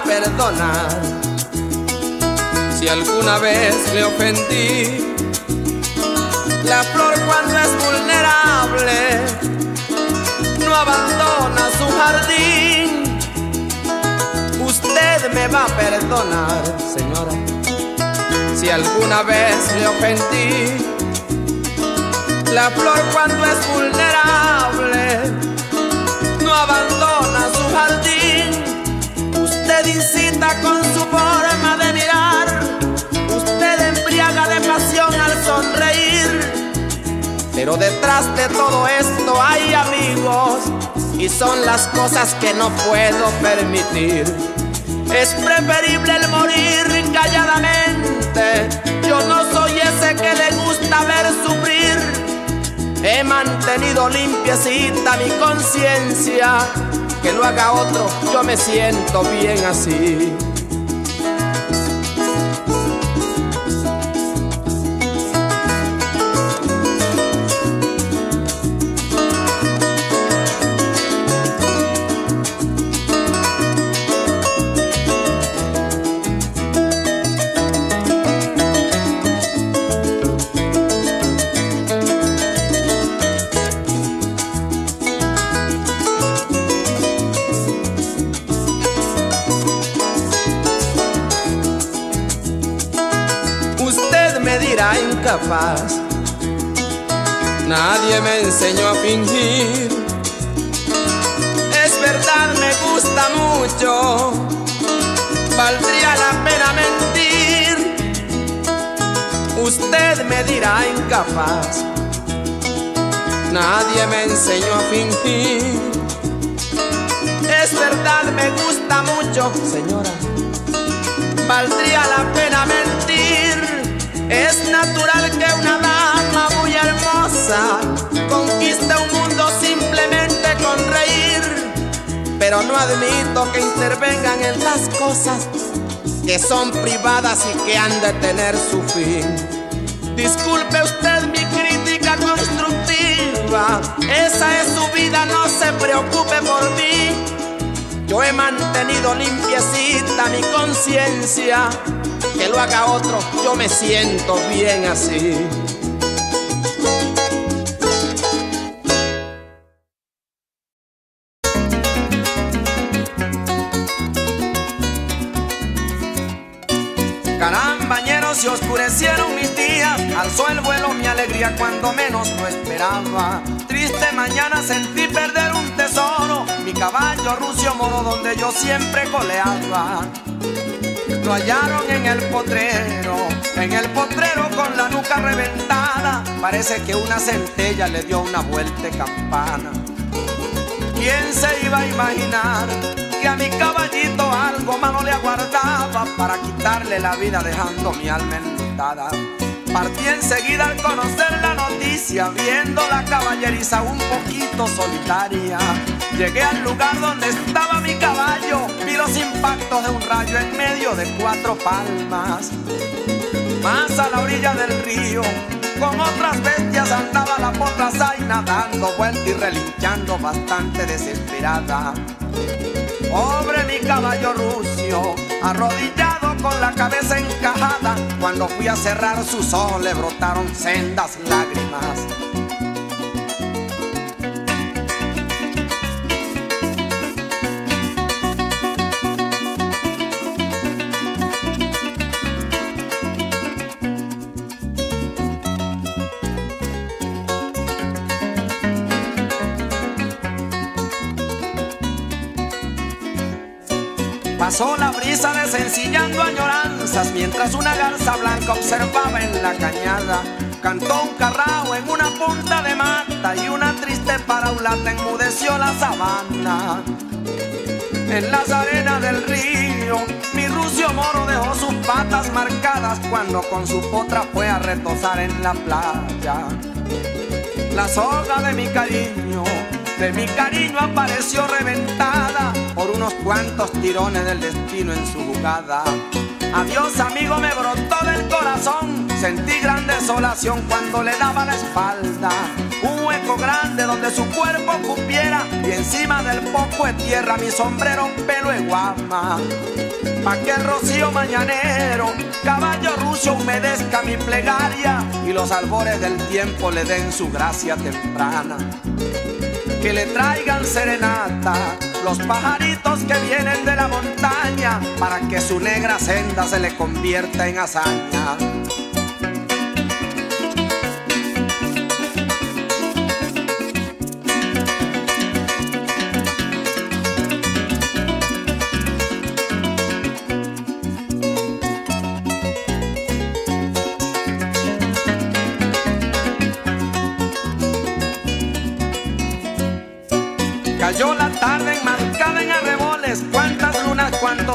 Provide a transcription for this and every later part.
a perdonar. Si alguna vez le ofendí, la flor cuando es vulnerable no abandona su jardín. Usted me va a perdonar, señora, si alguna vez le ofendí. La flor cuando es vulnerable no abandona incita con su forma de mirar, usted embriaga de pasión al sonreír. Pero detrás de todo esto hay amigos y son las cosas que no puedo permitir. Es preferible el morir calladamente. Yo no soy ese que le gusta ver sufrir. He mantenido limpiecita mi conciencia. Que lo haga otro, yo me siento bien así. Nadie me enseñó a fingir. Es verdad, me gusta mucho, señora. Valdría la pena mentir. Es natural que una dama muy hermosa conquiste un mundo simplemente con reír. Pero no admito que intervengan en las cosas que son privadas y que han de tener su fin. Disculpe usted mi crítica constructiva. Esa es su vida, no se preocupe por mí. Yo he mantenido limpiecita mi conciencia. Que lo haga otro, yo me siento bien así. Donde yo siempre coleaba. Lo hallaron en el potrero, en el potrero con la nuca reventada. Parece que una centella le dio una vuelta de campana. ¿Quién se iba a imaginar que a mi caballito algo malo le aguardaba para quitarle la vida dejando mi alma enlutada? Partí enseguida al conocer la noticia, viendo la caballeriza un poquito solitaria. Llegué al lugar donde estaba mi caballo, vi los impactos de un rayo en medio de cuatro palmas. Más a la orilla del río, con otras bestias andaba la potra zaina dando vuelta y relinchando bastante desesperada. Pobre mi caballo rucio, arrodillado con la cabeza encajada, cuando fui a cerrar sus ojos le brotaron sendas lágrimas. Pasó la brisa desencillando añoranzas mientras una garza blanca observaba en la cañada. Cantó un carrao en una punta de mata y una triste paraulata enmudeció la sabana. En las arenas del río, mi rucio moro dejó sus patas marcadas cuando con su potra fue a retosar en la playa. La soga de mi cariño, de mi cariño apareció reventada por unos cuantos tirones del destino en su jugada. Adiós amigo me brotó del corazón, sentí gran desolación cuando le daba la espalda. Un hueco grande donde su cuerpo cupiera y encima del poco de tierra mi sombrero pelo de guama. Pa' que el rocío mañanero, caballo ruso humedezca mi plegaria y los albores del tiempo le den su gracia temprana. Que le traigan serenata los pajaritos que vienen de la montaña para que su negra senda se le convierta en hazaña.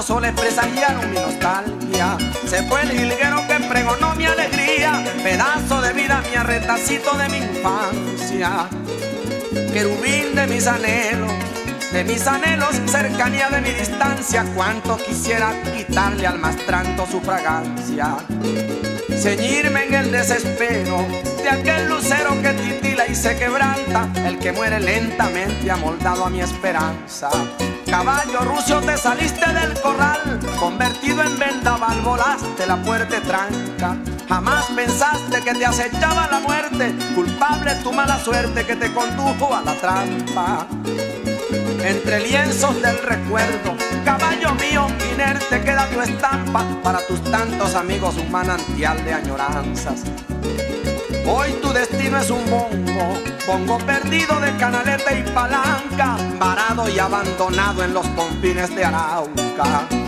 Soles presagiaron mi nostalgia. Se fue el hilguero que pregonó mi alegría, pedazo de vida, mi arretacito de mi infancia. Querubín de mis anhelos, de mis anhelos, cercanía de mi distancia, cuánto quisiera quitarle al mastranto su fragancia. Ceñirme en el desespero de aquel lucero que titila y se quebranta, el que muere lentamente amoldado a mi esperanza. Caballo rucio, te saliste del corral, convertido en vendaval, volaste la puerta tranca. Jamás pensaste que te acechaba la muerte, culpable tu mala suerte que te condujo a la trampa entre lienzos del recuerdo. Caballo mío, inerte queda tu estampa para tus tantos amigos un manantial de añoranzas. Hoy tu destino es un bongo, bongo perdido de canaleta y palanca, varado y abandonado en los confines de Arauca.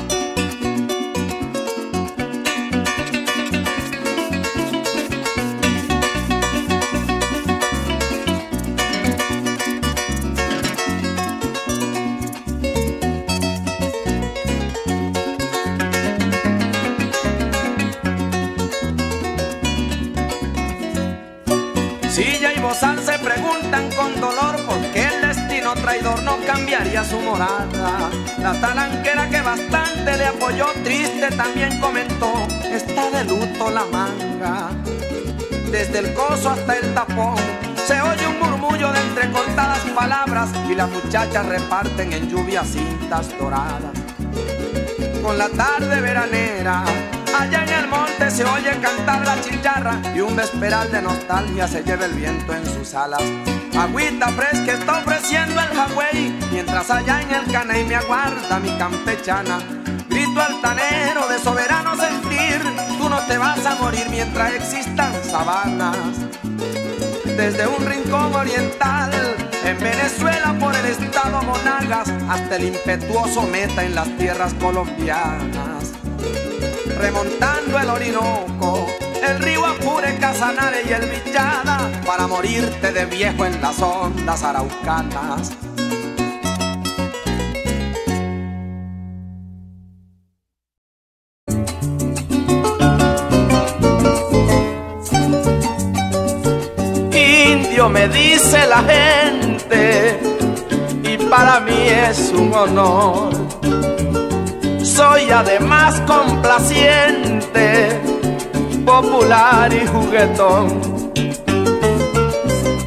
No cambiaría su morada. La talanquera que bastante le apoyó, triste también comentó, está de luto la manga. Desde el coso hasta el tapón se oye un murmullo de entrecortadas palabras y las muchachas reparten en lluvia cintas doradas. Con la tarde veranera Allá en el monte se oye cantar la chicharra y un vesperal de nostalgia se lleva el viento en sus alas. Agüita fresca está ofreciendo el Hawái, mientras allá en el caney me aguarda mi campechana. Grito altanero de soberano sentir, tú no te vas a morir mientras existan sabanas. Desde un rincón oriental, en Venezuela por el estado Monagas, hasta el impetuoso meta en las tierras colombianas remontando el Orinoco, el río Apure, Casanare y el Villada, para morirte de viejo en las ondas araucanas. Indio me dice la gente, y para mí es un honor soy además complaciente, popular y juguetón.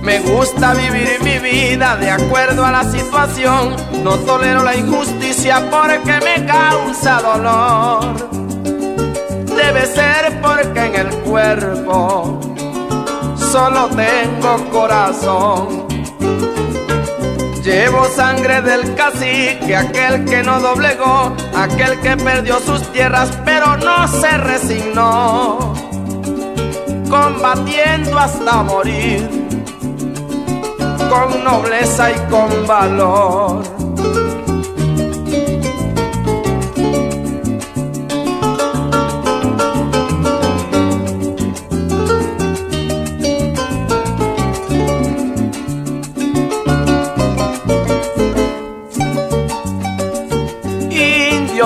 Me gusta vivir mi vida de acuerdo a la situación, no tolero la injusticia porque me causa dolor. Debe ser porque en el cuerpo solo tengo corazón. Llevo sangre del cacique, aquel que no doblegó, aquel que perdió sus tierras pero no se resignó, combatiendo hasta morir, con nobleza y con valor.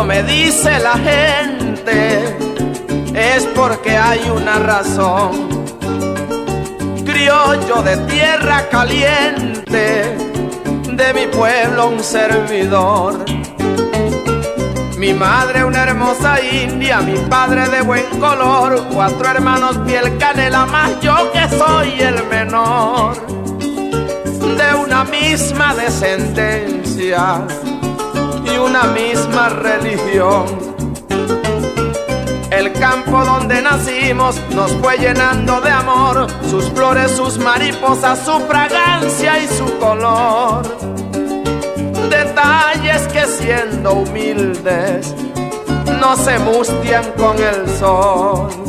me dice la gente, es porque hay una razón. Criollo de tierra caliente, de mi pueblo un servidor. Mi madre una hermosa india, mi padre de buen color, cuatro hermanos piel canela, más yo que soy el menor. misma descendencia y una misma religión. El campo donde nacimos nos fue llenando de amor, sus flores, sus mariposas, su fragancia y su color. Detalles que siendo humildes no se mustian con el sol.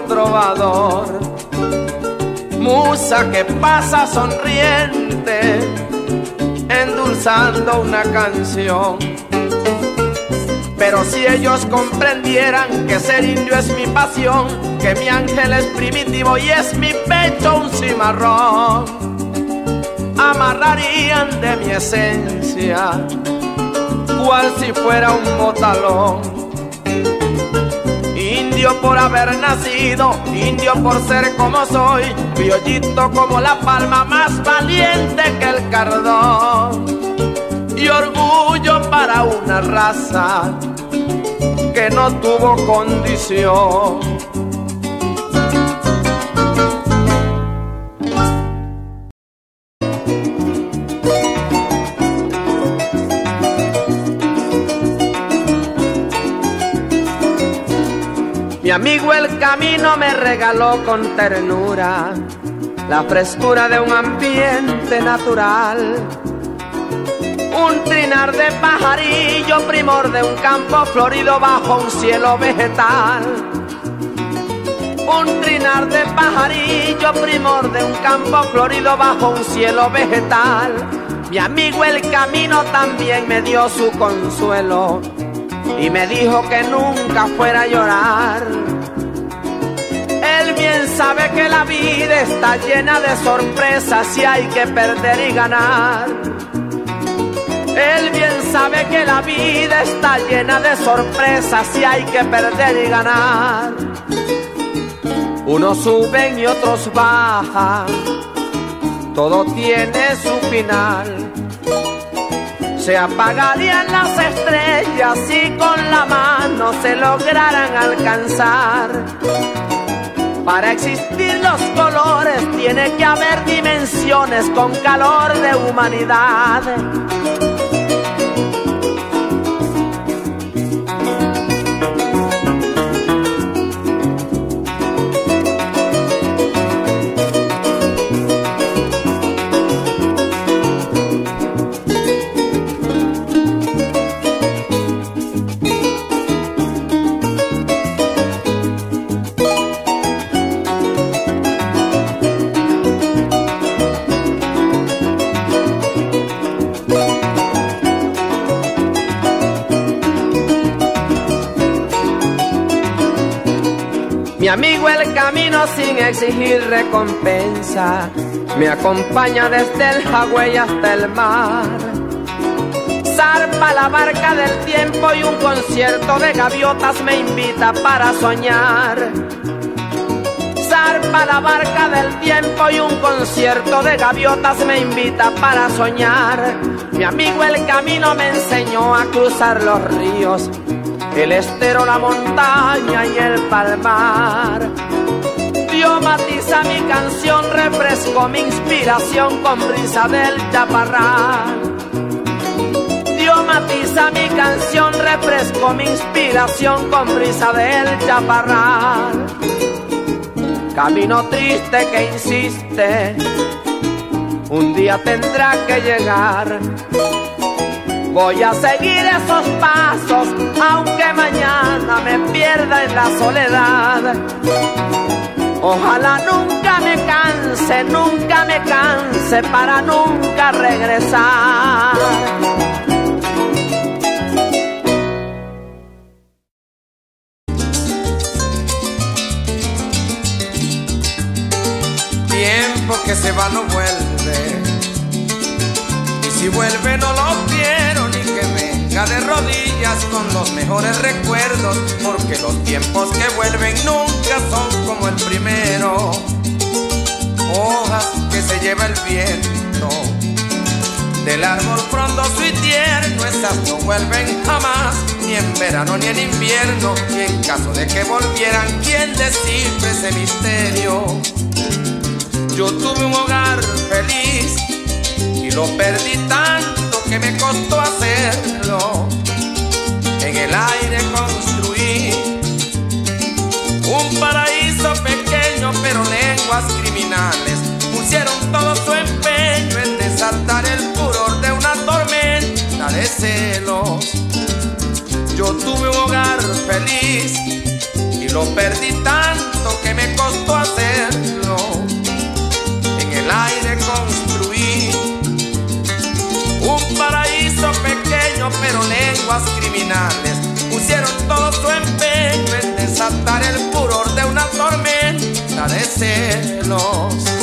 Trovador musa que pasa sonriente, endulzando una canción. Pero si ellos comprendieran que ser indio es mi pasión, que mi ángel es primitivo y es mi pecho un cimarrón, amarrarían de mi esencia, cual si fuera un botalón Indio por haber nacido, indio por ser como soy, criollito como la palma, más valiente que el cardón. Y orgullo para una raza que no tuvo condición regaló con ternura la frescura de un ambiente natural. Un trinar de pajarillo, primor de un campo florido bajo un cielo vegetal. Un trinar de pajarillo, primor de un campo florido bajo un cielo vegetal. Mi amigo el camino también me dio su consuelo y me dijo que nunca fuera a llorar. Él bien sabe que la vida está llena de sorpresas y hay que perder y ganar. Él bien sabe que la vida está llena de sorpresas y hay que perder y ganar. Unos suben y otros bajan, todo tiene su final se apagarían las estrellas si con la mano se lograran alcanzar. Para existir los colores tiene que haber dimensiones con calor de humanidad. Amigo el camino sin exigir recompensa me acompaña desde el Hawái hasta el mar. Zarpa la barca del tiempo y un concierto de gaviotas me invita para soñar. Zarpa la barca del tiempo y un concierto de gaviotas me invita para soñar. Mi amigo el camino me enseñó a cruzar los ríos el estero, la montaña y el palmar. Dio matiza mi canción, refresco mi inspiración con brisa del chaparral. Dio matiza mi canción, refresco mi inspiración con brisa del chaparral. Camino triste que insiste, un día tendrá que llegar Voy a seguir esos pasos, aunque mañana me pierda en la soledad. Ojalá nunca me canse, nunca me canse para nunca regresar. Con los mejores recuerdos, porque los tiempos que vuelven nunca son como el primero. Hojas que se lleva el viento del árbol frondoso y tierno, esas no vuelven jamás, ni en verano ni en invierno, y en caso de que volvieran, ¿quién descifre ese misterio? Yo tuve un hogar feliz y lo perdí tanto que me costó hacerlo. Perdí tanto que me costó hacerlo. En el aire construí un paraíso pequeño, pero lenguas criminales pusieron todo su empeño en desatar el furor de una tormenta de celos.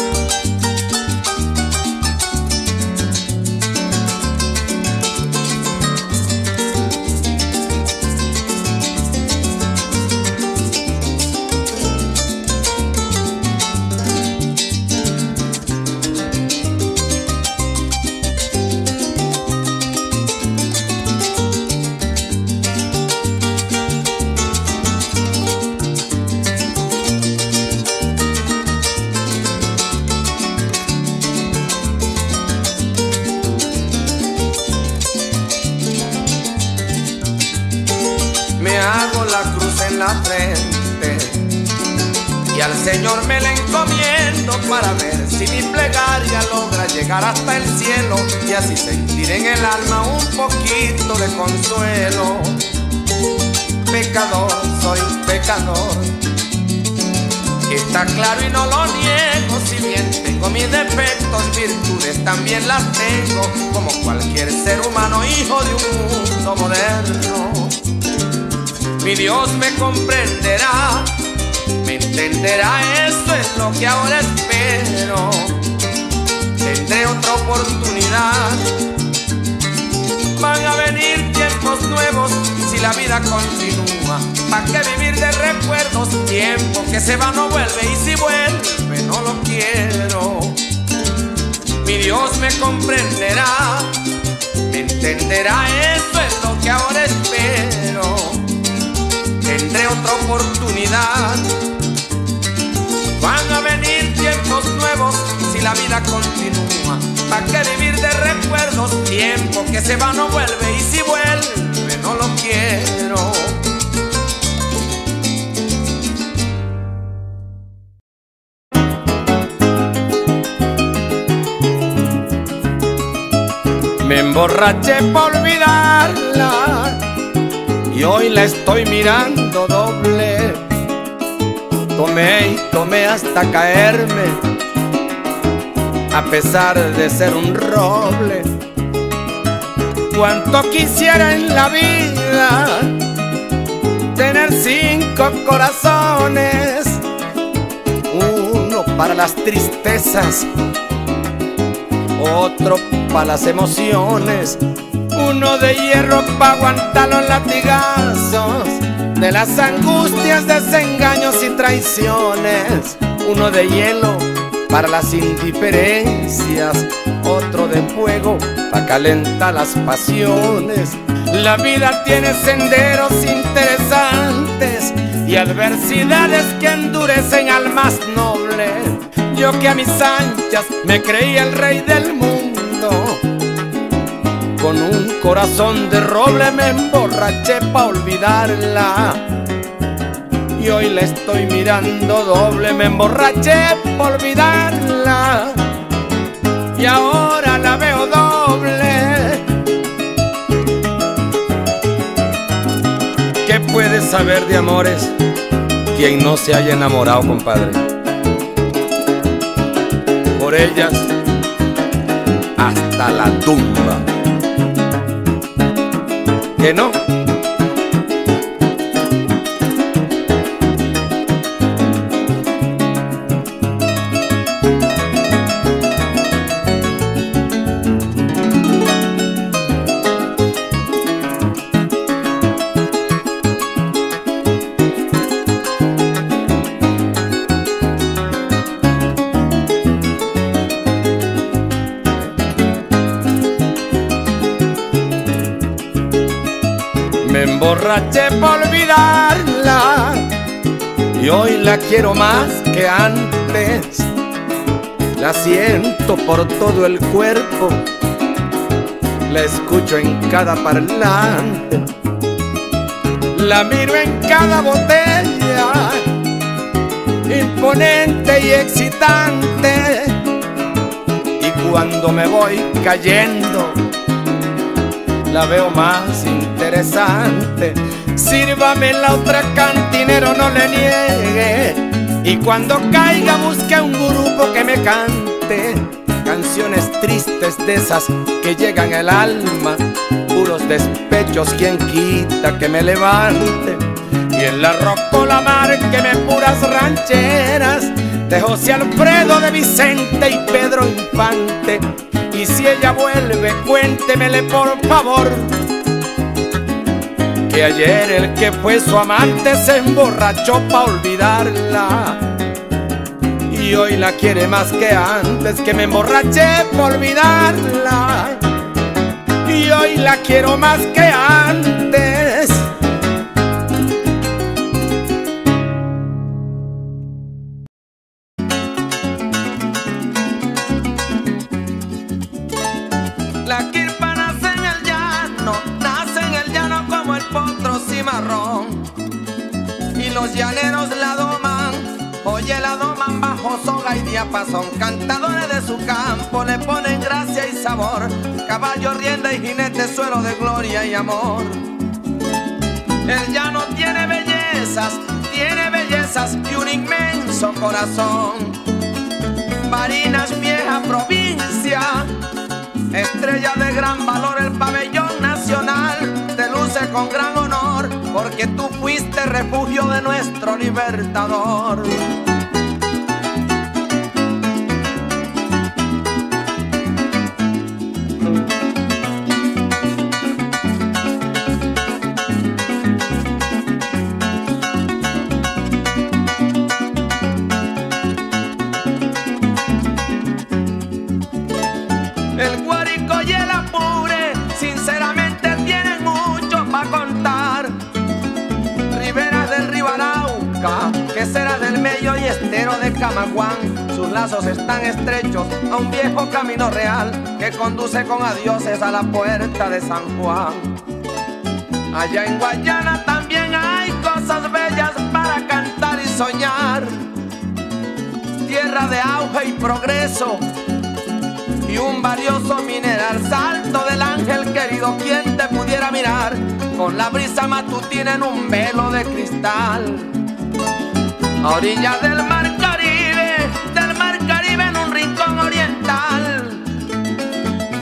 Hasta el cielo y así sentir en el alma un poquito de consuelo. Pecador, soy pecador. Está claro y no lo niego, si bien tengo mis defectos, virtudes también las tengo, como cualquier ser humano, hijo de un mundo moderno. Mi Dios me comprenderá, me entenderá, eso es lo que ahora espero. Tendré otra oportunidad. Van a venir tiempos nuevos si la vida continúa. ¿Para qué vivir de recuerdos? Tiempo que se va no vuelve y si vuelve no lo quiero. Mi Dios me comprenderá, me entenderá, eso es lo que ahora espero tendré otra oportunidad. La vida continúa. ¿Para qué vivir de recuerdos? Tiempo que se va no vuelve y si vuelve no lo quiero. Me emborraché por olvidarla y hoy la estoy mirando doble. Tomé y tomé hasta caerme, a pesar de ser un roble. Cuanto quisiera en la vida tener cinco corazones, uno para las tristezas, otro para las emociones uno de hierro para aguantar los latigazos de las angustias, desengaños y traiciones. Uno de hielo para las indiferencias, otro de fuego para calentar las pasiones. La vida tiene senderos interesantes y adversidades que endurecen al más noble. Yo que a mis anchas me creía el rey del mundo con un corazón de roble me emborraché pa' olvidarla. Y hoy la estoy mirando doble, me emborraché pa' olvidarla. Y ahora la veo doble. ¿Qué puede saber de amores quien no se haya enamorado, compadre? Por ellas hasta la tumba que no. Emborraché por olvidarla y hoy la quiero más que antes. La siento por todo el cuerpo, la escucho en cada parlante, la miro en cada botella, imponente y excitante. Y cuando me voy cayendo, la veo más interesante. Sírvame la otra cantinero, no le niegue. Y cuando caiga busque un grupo que me cante canciones tristes de esas que llegan al alma, puros despechos, quien quita que me levante. Y en la rocola me puras rancheras de José Alfredo de Vicente y Pedro Infante y si ella vuelve, cuéntemele por favor Que ayer el que fue su amante se emborrachó pa' olvidarla. Y hoy la quiere más que antes que me emborraché por olvidarla. Y hoy la quiero más que antes son cantadores de su campo, le ponen gracia y sabor, caballo, rienda y jinete, suelo de gloria y amor. Él ya no tiene bellezas, tiene bellezas y un inmenso corazón. Marinas, vieja provincia, estrella de gran valor, el pabellón nacional, te luce con gran honor, porque tú fuiste refugio de nuestro libertador. Camaguán, sus lazos están estrechos a un viejo camino real que conduce con adioses a la puerta de San Juan. Allá en Guayana también hay cosas bellas para cantar y soñar. Tierra de auge y progreso y un valioso mineral. Salto del ángel querido, quien te pudiera mirar con la brisa matutina en un velo de cristal. A orilla del mar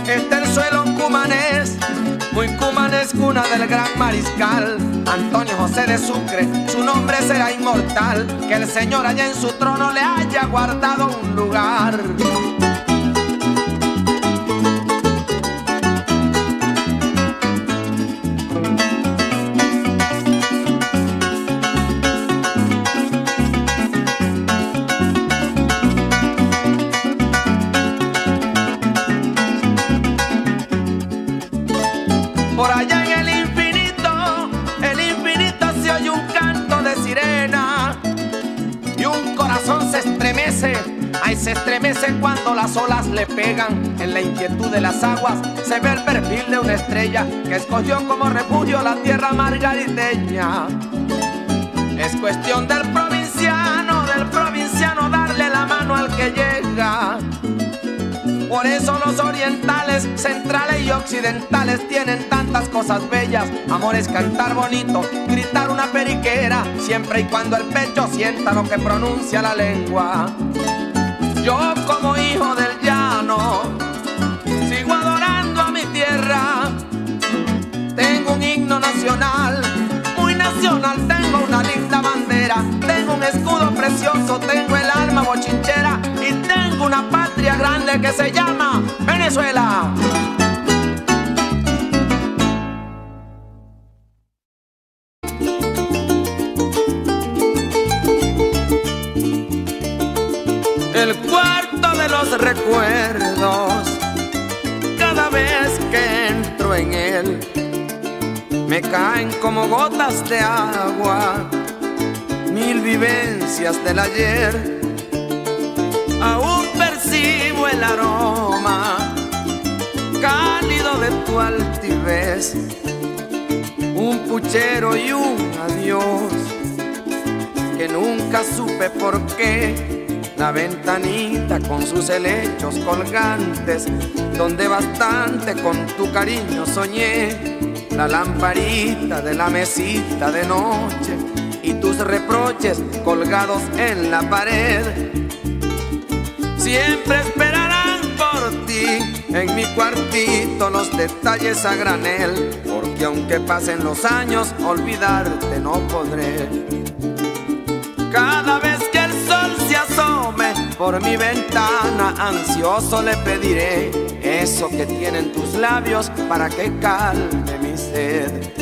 Está el suelo cumanés, muy cumanés, cuna del gran mariscal. Antonio José de Sucre, su nombre será inmortal. Que el Señor allá en su trono le haya guardado un lugar. Las olas le pegan en la inquietud de las aguas. Se ve el perfil de una estrella que escogió como refugio la tierra margariteña. Es cuestión del provinciano, del provinciano darle la mano al que llega. Por eso los orientales, centrales y occidentales tienen tantas cosas bellas. Amor es cantar bonito, gritar una periquera, siempre y cuando el pecho sienta lo que pronuncia la lengua. Yo como hijo del llano sigo adorando a mi tierra. Tengo un himno nacional, muy nacional, tengo una linda bandera, tengo un escudo precioso, tengo el alma bochinchera y tengo una patria grande que se llama Venezuela. Vivencias del ayer. Aún percibo el aroma cálido de tu altivez, un puchero y un adiós que nunca supe por qué. La ventanita con sus helechos colgantes, donde bastante con tu cariño soñé la lamparita de la mesita de noche reproches colgados en la pared. Siempre esperarán por ti en mi cuartito los detalles a granel, porque aunque pasen los años, olvidarte no podré. Cada vez que el sol se asome por mi ventana, ansioso le pediré eso que tienen tus labios para que calme mi sed.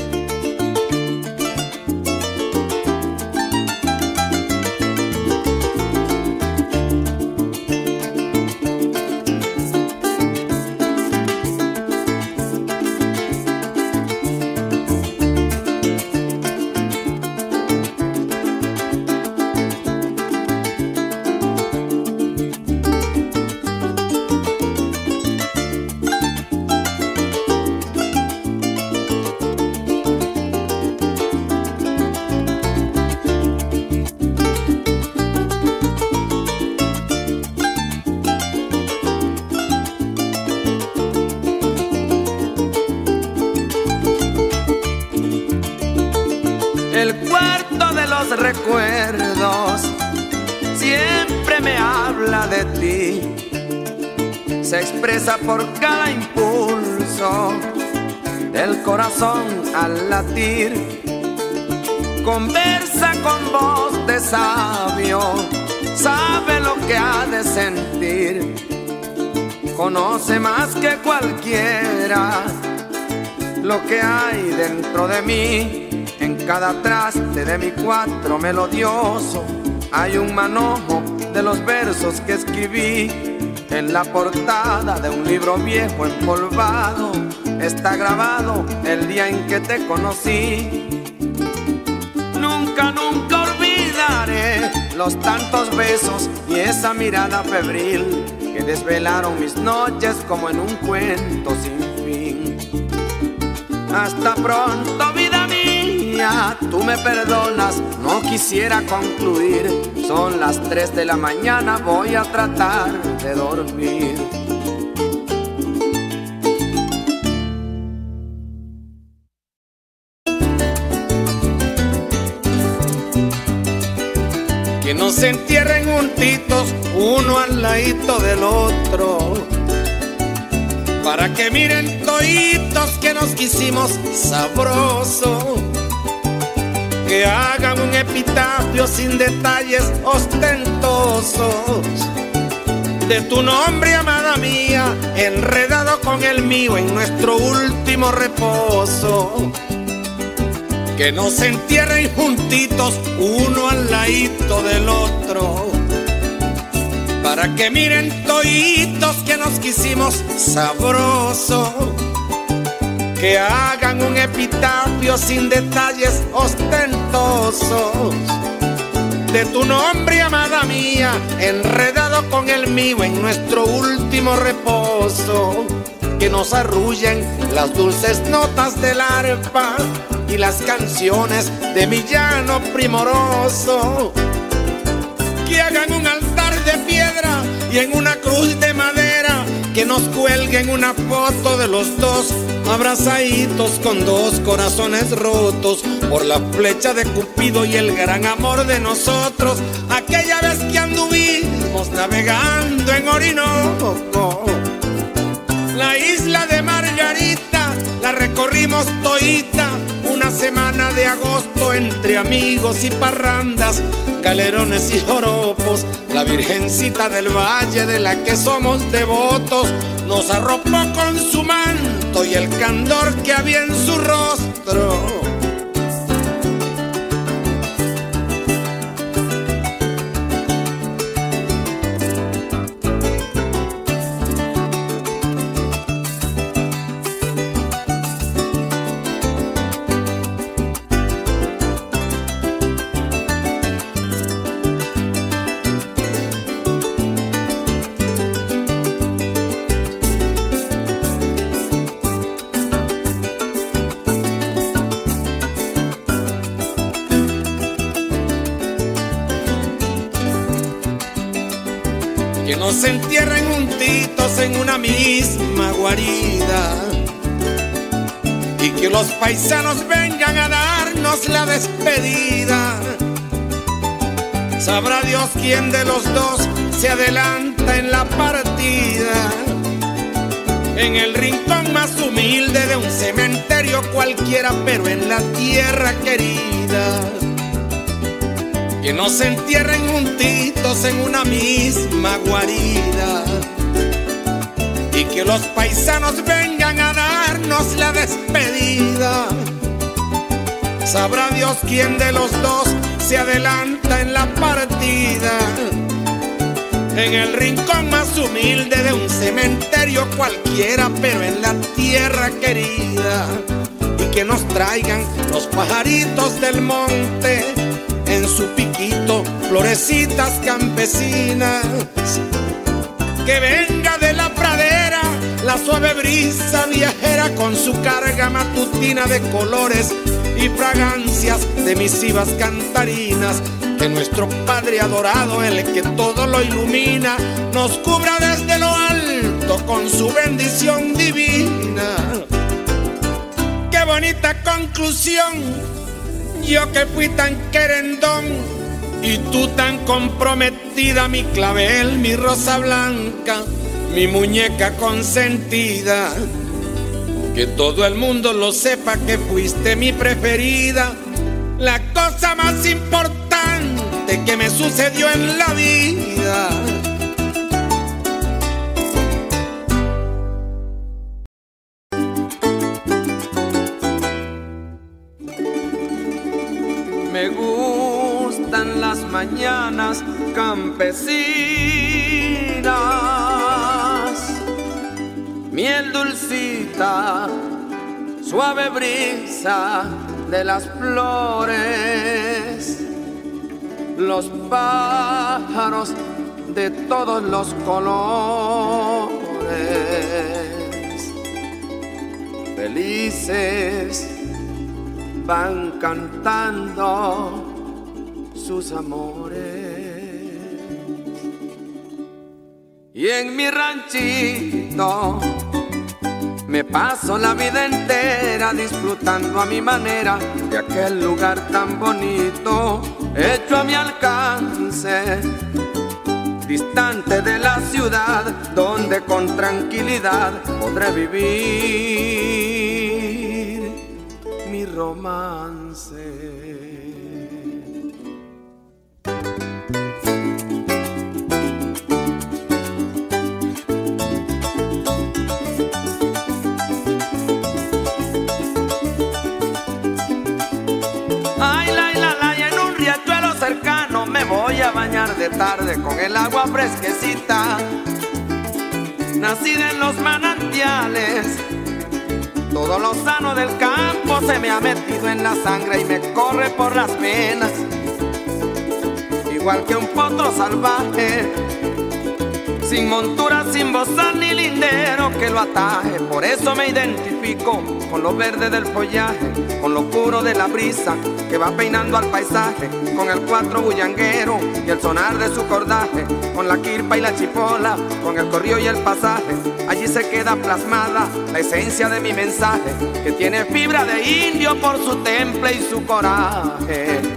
Conversa con voz de sabio, sabe lo que ha de sentir. Conoce más que cualquiera lo que hay dentro de mí cada traste de mi cuatro melodioso hay un manojo de los versos que escribí en la portada de un libro viejo empolvado. Está grabado el día en que te conocí. Nunca, nunca olvidaré los tantos besos y esa mirada febril que desvelaron mis noches como en un cuento sin fin. Hasta pronto, vida tú me perdonas, no quisiera concluir. Son las 3 de la mañana, voy a tratar de dormir. Se entierren juntitos, uno al ladito del otro. Para que miren toitos que nos quisimos sabroso que hagan un epitafio sin detalles ostentosos. De tu nombre, amada mía, enredado con el mío en nuestro último reposo. Que nos entierren juntitos, uno al ladito del otro. Para que miren toitos que nos quisimos sabroso que hagan un epitafio sin detalles ostentosos. De tu nombre, amada mía, enredado con el mío en nuestro último reposo. Que nos arrullen las dulces notas del arpa y las canciones de mi llano primoroso. Que hagan un altar de piedra y en una cruz de madera que nos cuelguen una foto de los dos abrazaditos con dos corazones rotos por la flecha de Cupido y el gran amor de nosotros, aquella vez que anduvimos navegando en Orinoco. La isla de Margarita la recorrimos toita semana de agosto entre amigos y parrandas, galerones y joropos, la Virgencita del Valle de la que somos devotos, nos arropó con su manto y el candor que había en su rostro. Que nos entierren juntitos en una misma guarida y que los paisanos vengan a darnos la despedida. Sabrá Dios quién de los dos se adelanta en la partida. En el rincón más humilde de un cementerio cualquiera, pero en la tierra querida que nos entierren juntitos en una misma guarida y que los paisanos vengan a darnos la despedida. Sabrá Dios quién de los dos se adelanta en la partida. En el rincón más humilde de un cementerio cualquiera, pero en la tierra querida. Y que nos traigan los pajaritos del monte en su piquito florecitas campesinas. Que venga de la pradera la suave brisa viajera con su carga matutina de colores y fragancias de misivas cantarinas. Que nuestro Padre adorado, el que todo lo ilumina, nos cubra desde lo alto con su bendición divina. Qué bonita conclusión yo que fui tan querendón y tú tan comprometida, mi clavel, mi rosa blanca, mi muñeca consentida. Que todo el mundo lo sepa que fuiste mi preferida, la cosa más importante que me sucedió en la vida. Mañanas campesinas, miel dulcita, suave brisa de las flores, los pájaros de todos los colores, felices van cantando sus amores. Y en mi ranchito me paso la vida entera disfrutando a mi manera de aquel lugar tan bonito, hecho a mi alcance, distante de la ciudad, donde con tranquilidad podré vivir mi romance. De tarde con el agua fresquecita, nacida en los manantiales. Todo lo sano del campo se me ha metido en la sangre y me corre por las venas, igual que un potro salvaje sin montura, sin bozal ni lindero que lo ataje. Por eso me identifico con lo verde del follaje, con lo puro de la brisa que va peinando al paisaje, con el cuatro bullanguero y el sonar de su cordaje, con la quirpa y la chipola, con el corrío y el pasaje. Allí se queda plasmada la esencia de mi mensaje, que tiene fibra de indio por su temple y su coraje.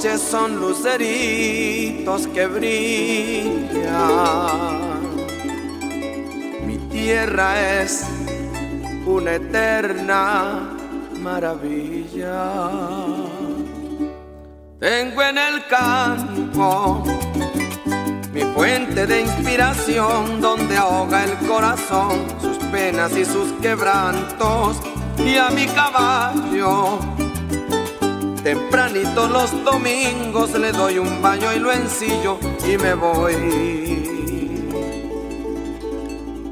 Son luceritos que brillan. Mi tierra es una eterna maravilla. Tengo en el campo mi fuente de inspiración donde ahoga el corazón sus penas y sus quebrantos y a mi caballo. Tempranito los domingos le doy un baño y lo ensillo y me voy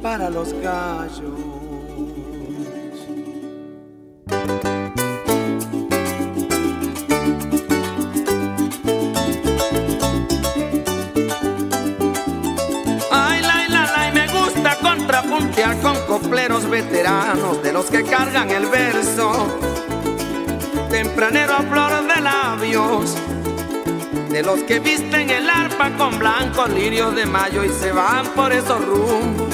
para los gallos. con copleros veteranos de los que cargan el verso. De los que visten el arpa con blancos lirios de mayo y se van por esos rumbos.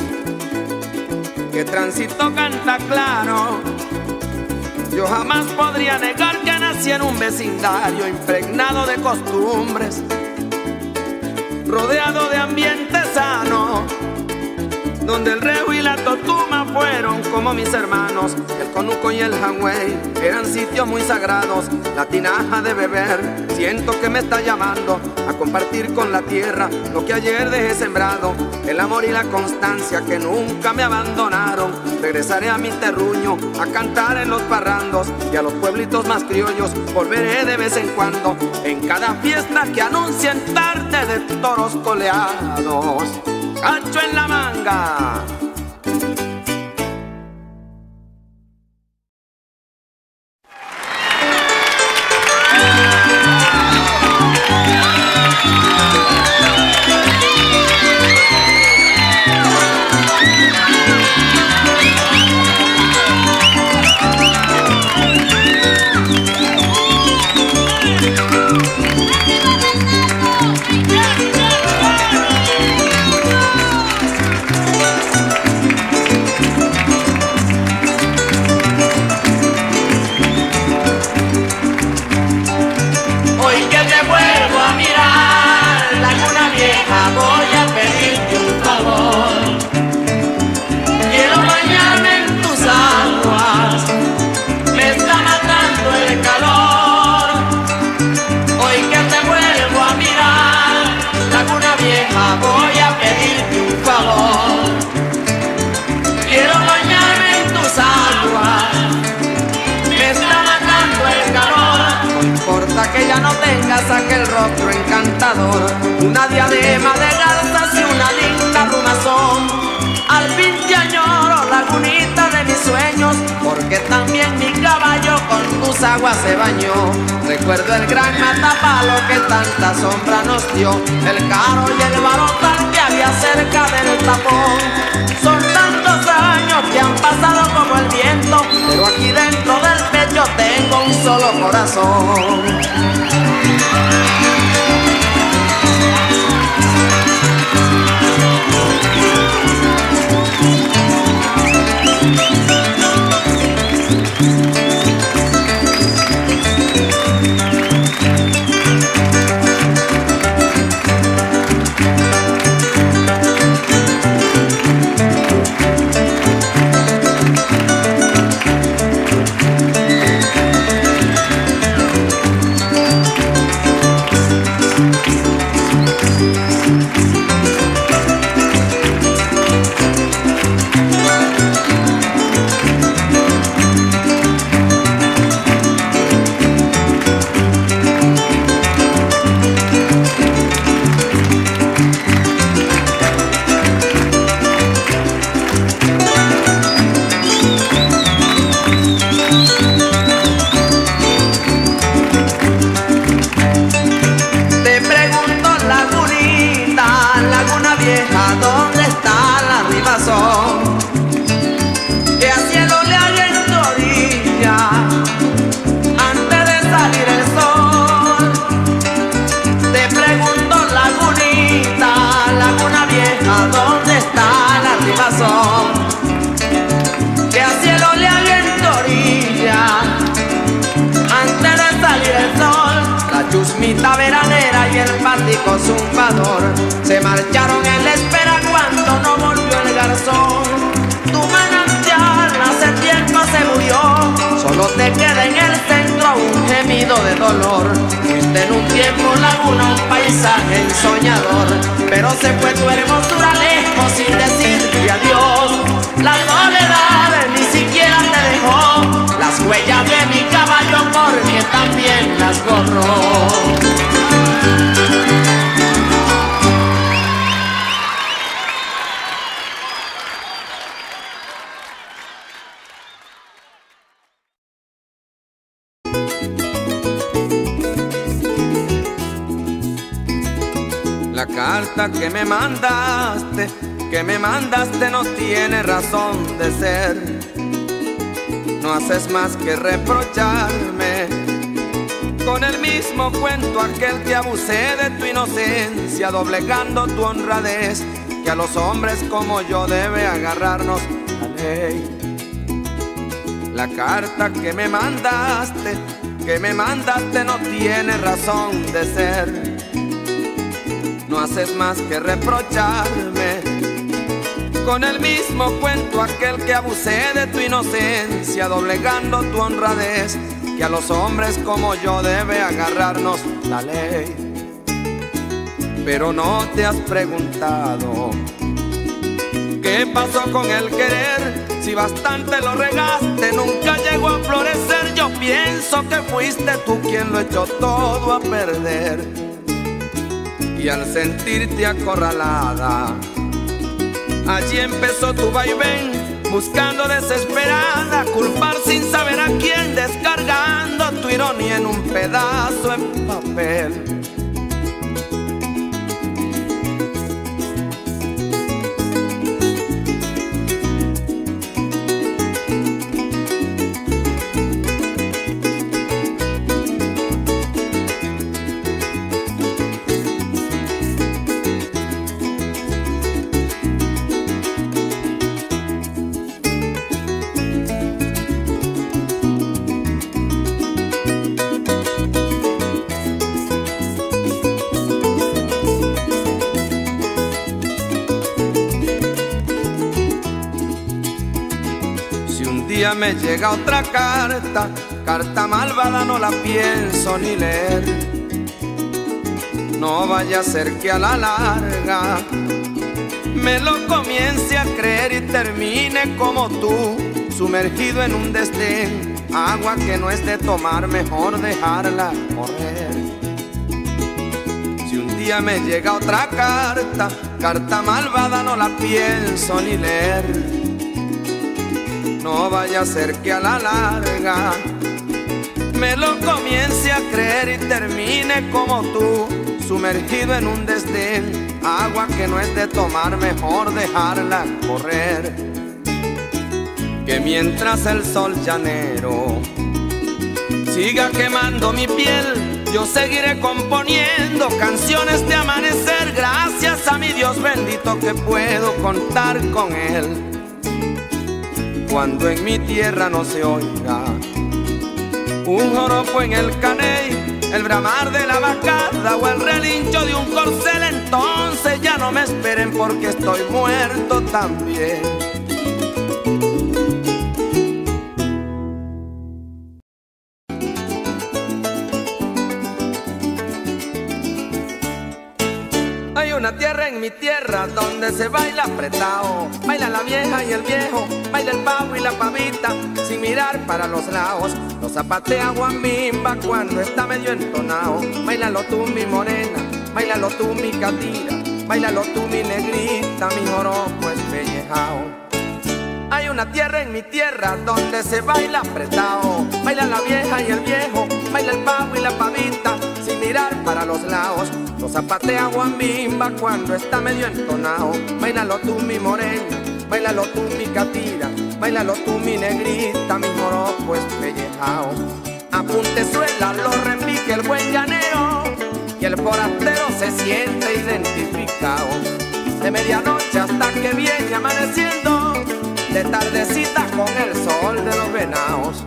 Que tránsito canta claro. Yo jamás podría negar que nací en un vecindario impregnado de costumbres, rodeado de ambiente sano donde el reo y la totuma fueron como mis hermanos. El conuco y el hangwei eran sitios muy sagrados. La tinaja de beber, siento que me está llamando a compartir con la tierra lo que ayer dejé sembrado. El amor y la constancia que nunca me abandonaron. Regresaré a mi terruño a cantar en los parrandos y a los pueblitos más criollos. Volveré de vez en cuando en cada fiesta que anuncien tarde de toros coleados ancho en la manga. Zumbador se marcharon en la espera cuando no volvió el garzón. Tu manantial hace tiempo se murió, solo te queda en el centro un gemido de dolor. Fuiste en un tiempo laguna, un paisaje ensoñador, pero se fue tu hermosura lejos sin decirte adiós. La soledad ni siquiera te dejó las huellas de mi caballo porque también las borró. Carta que me mandaste, que me mandaste no tiene razón de ser. No haces más que reprocharme con el mismo cuento aquel que abusé de tu inocencia, doblegando tu honradez, que a los hombres como yo debe agarrarnos la ley. La carta que me mandaste, que me mandaste no tiene razón de ser no haces más que reprocharme. Con el mismo cuento aquel que abusé de tu inocencia, doblegando tu honradez, que a los hombres como yo debe agarrarnos la ley. Pero no te has preguntado qué pasó con el querer, si bastante lo regaste, nunca llegó a florecer. Yo pienso que fuiste tú quien lo echó todo a perder y al sentirte acorralada, allí empezó tu vaivén, buscando desesperada, culpar sin saber a quién, descargando tu ironía en un pedazo de papel. Me llega otra carta, carta malvada no la pienso ni leer. No vaya a ser que a la larga me lo comience a creer y termine como tú, sumergido en un desdén, agua que no es de tomar, mejor dejarla correr. Si un día me llega otra carta, carta malvada no la pienso ni leer no vaya a ser que a la larga me lo comience a creer y termine como tú, sumergido en un desdén, agua que no es de tomar, mejor dejarla correr. Que mientras el sol llanero siga quemando mi piel, yo seguiré componiendo canciones de amanecer, gracias a mi Dios bendito que puedo contar con él cuando en mi tierra no se oiga un joropo en el caney, el bramar de la vacada o el relincho de un corcel, entonces ya no me esperen porque estoy muerto también. una tierra en mi tierra donde se baila apretado. Baila la vieja y el viejo, pavita, sin mirar para los lados. Lo zapatea guambimba cuando está medio entonado. Bailalo tú, mi morena, bailalo tú, mi catira, bailalo tú, mi negrita, mi joropo espellejao. Hay una tierra en mi tierra donde se baila apretado. Baila la vieja y el viejo, baila el pavo y la pavita, sin mirar para los lados. Lo zapatea Bimba cuando está medio entonado. Bailalo tú, mi morena, bailalo tú, mi catira, bailalo tú, mi negrita, mi joropo espellejao. Apunte suela, lo rembique el buen llanero y el forastero se siente identificado. De medianoche hasta que viene amaneciendo, de tardecita con el sol de los venados.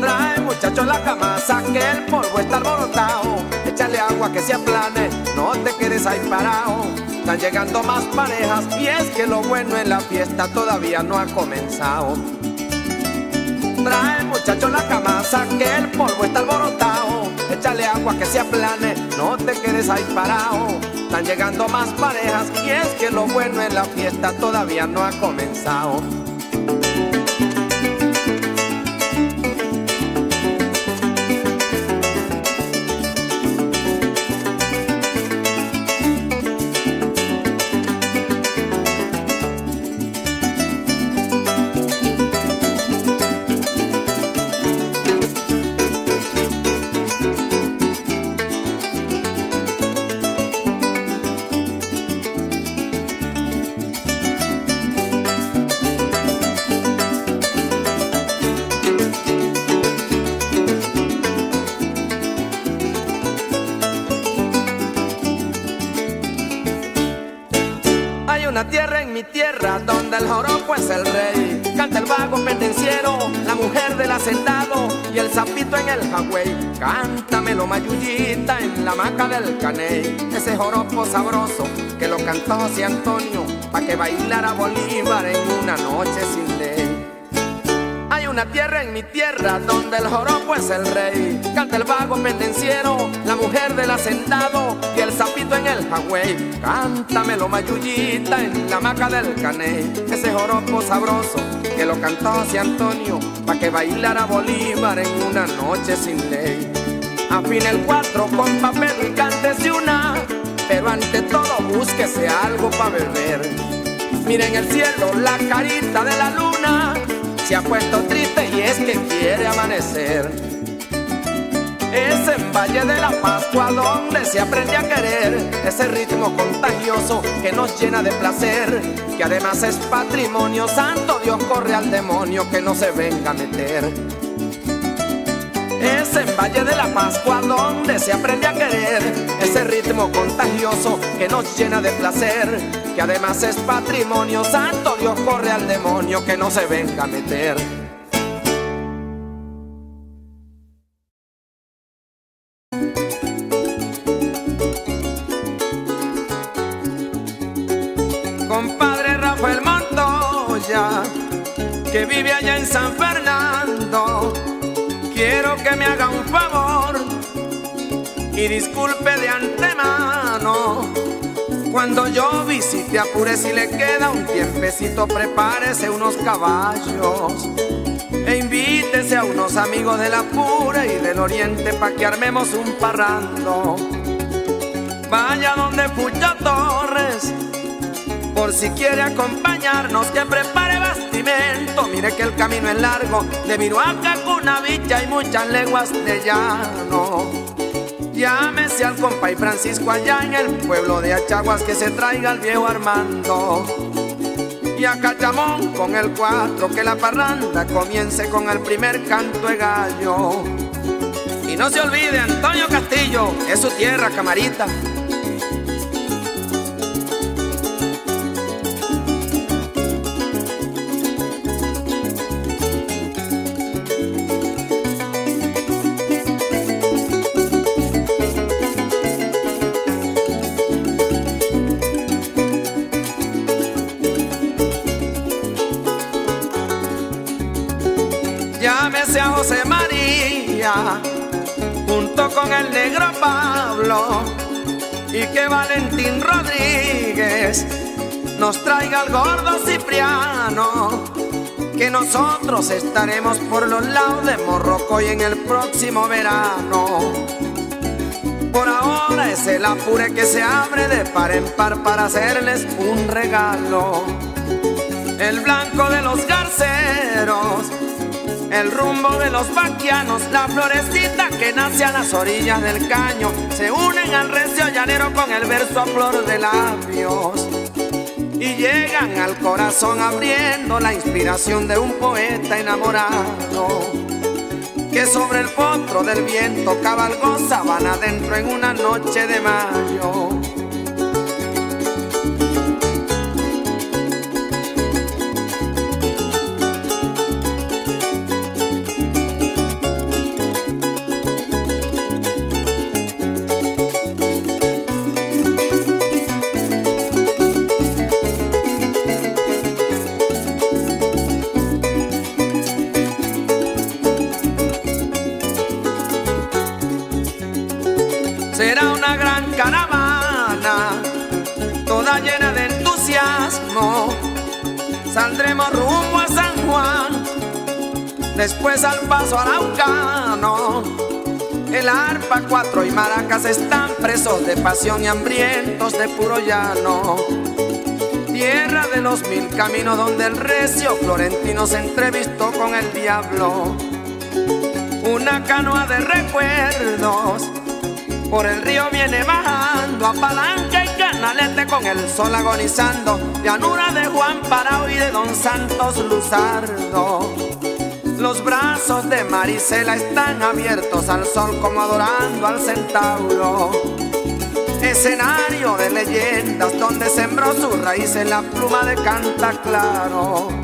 Trae muchacho en la cama, saque el polvo, está alborotado. Échale agua que se aplane, no te quedes ahí parado. Están llegando más parejas y es que lo bueno en la fiesta todavía no ha comenzado. Trae muchacho la cama, saque el polvo, está alborotado. Échale agua que se aplane, no te quedes ahí parado. Están llegando más parejas y es que lo bueno en la fiesta todavía no ha comenzado. Mayullita en la maca del caney. Ese joropo sabroso que lo cantó José Antonio, pa' que bailara Bolívar en una noche sin ley una tierra en mi tierra donde el joropo es el rey. Canta el vago pendenciero, la mujer del hacendado y el sapito en el jagüey. Cántamelo mayullita en la maca del caney. Ese joropo sabroso que lo cantó hacia Antonio pa' que bailara Bolívar en una noche sin ley. Afina el cuatro con papel y cántese una, pero ante todo búsquese algo pa' beber. Miren el cielo, la carita de la luna se ha puesto triste y es que quiere amanecer. Es en Valle de la Pascua donde se aprende a querer ese ritmo contagioso que nos llena de placer, que además es patrimonio santo. Dios corre al demonio que no se venga a meter. Es en Valle de la Pascua donde se aprende a querer ese ritmo contagioso que nos llena de placer, que además es patrimonio santo. Dios corre al demonio que no se venga a meter. Visite Apure si le queda un tiempecito, prepárese unos caballos e invítese a unos amigos del Apure y del Oriente pa' que armemos un parrando. Vaya donde Fucho Torres, por si quiere acompañarnos, que prepare Mire que el camino es largo, de Viruaca a villa hay muchas leguas de llano. Llámese al compa y Francisco allá en el pueblo de Achaguas que se traiga al viejo Armando. Y a Cachamón con el cuatro, que la parranda comience con el primer canto de gallo. Y no se olvide, Antonio Castillo, es su tierra, camarita. Con el negro Pablo y que Valentín Rodríguez nos traiga al gordo Cipriano, que nosotros estaremos por los lados de Morrocoy en el próximo verano. Por ahora es el apure que se abre de par en par para hacerles un regalo. El blanco de los garceros el rumbo de los vaquianos, la florecita que nace a las orillas del caño, se unen al recio llanero con el verso a flor de labios y llegan al corazón abriendo la inspiración de un poeta enamorado que sobre el potro del viento cabalgó sabana adentro en una noche de mayo. Después al paso araucano. El arpa, cuatro y maracas están presos de pasión y hambrientos de puro llano. Tierra de los mil caminos donde el recio florentino se entrevistó con el diablo. Una canoa de recuerdos por el río viene bajando a palanca y canalete con el sol agonizando. Llanura de Juan Parao y de Don Santos Luzardo. Brazos de Marisela están abiertos al sol como adorando al centauro. Escenario de leyendas donde sembró su raíz en la pluma de canta claro.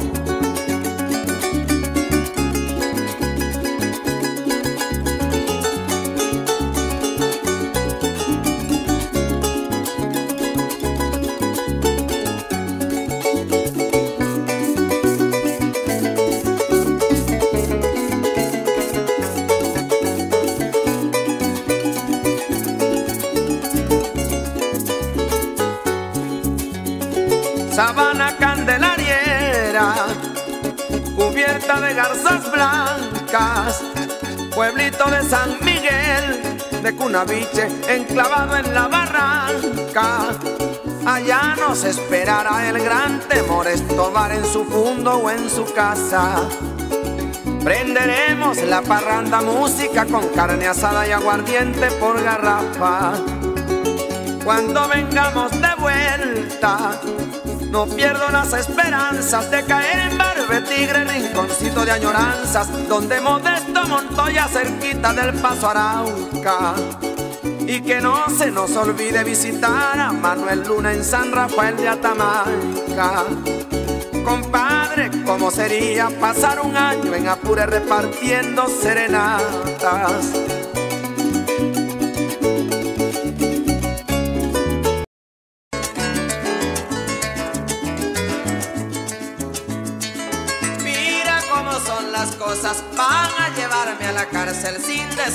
Enclavado en la barranca. Allá nos esperará el gran temor, estobar en su fundo o en su casa. Prenderemos la parranda música con carne asada y aguardiente por garrafa. Cuando vengamos de vuelta, no pierdo las esperanzas de caer en Barbe Tigre, rinconcito de añoranzas, donde Modesto Montoya cerquita del Paso Arauca. Y que no se nos olvide visitar a Manuel Luna en San Rafael de Atamanca. Compadre, ¿cómo sería pasar un año en Apure repartiendo serenatas?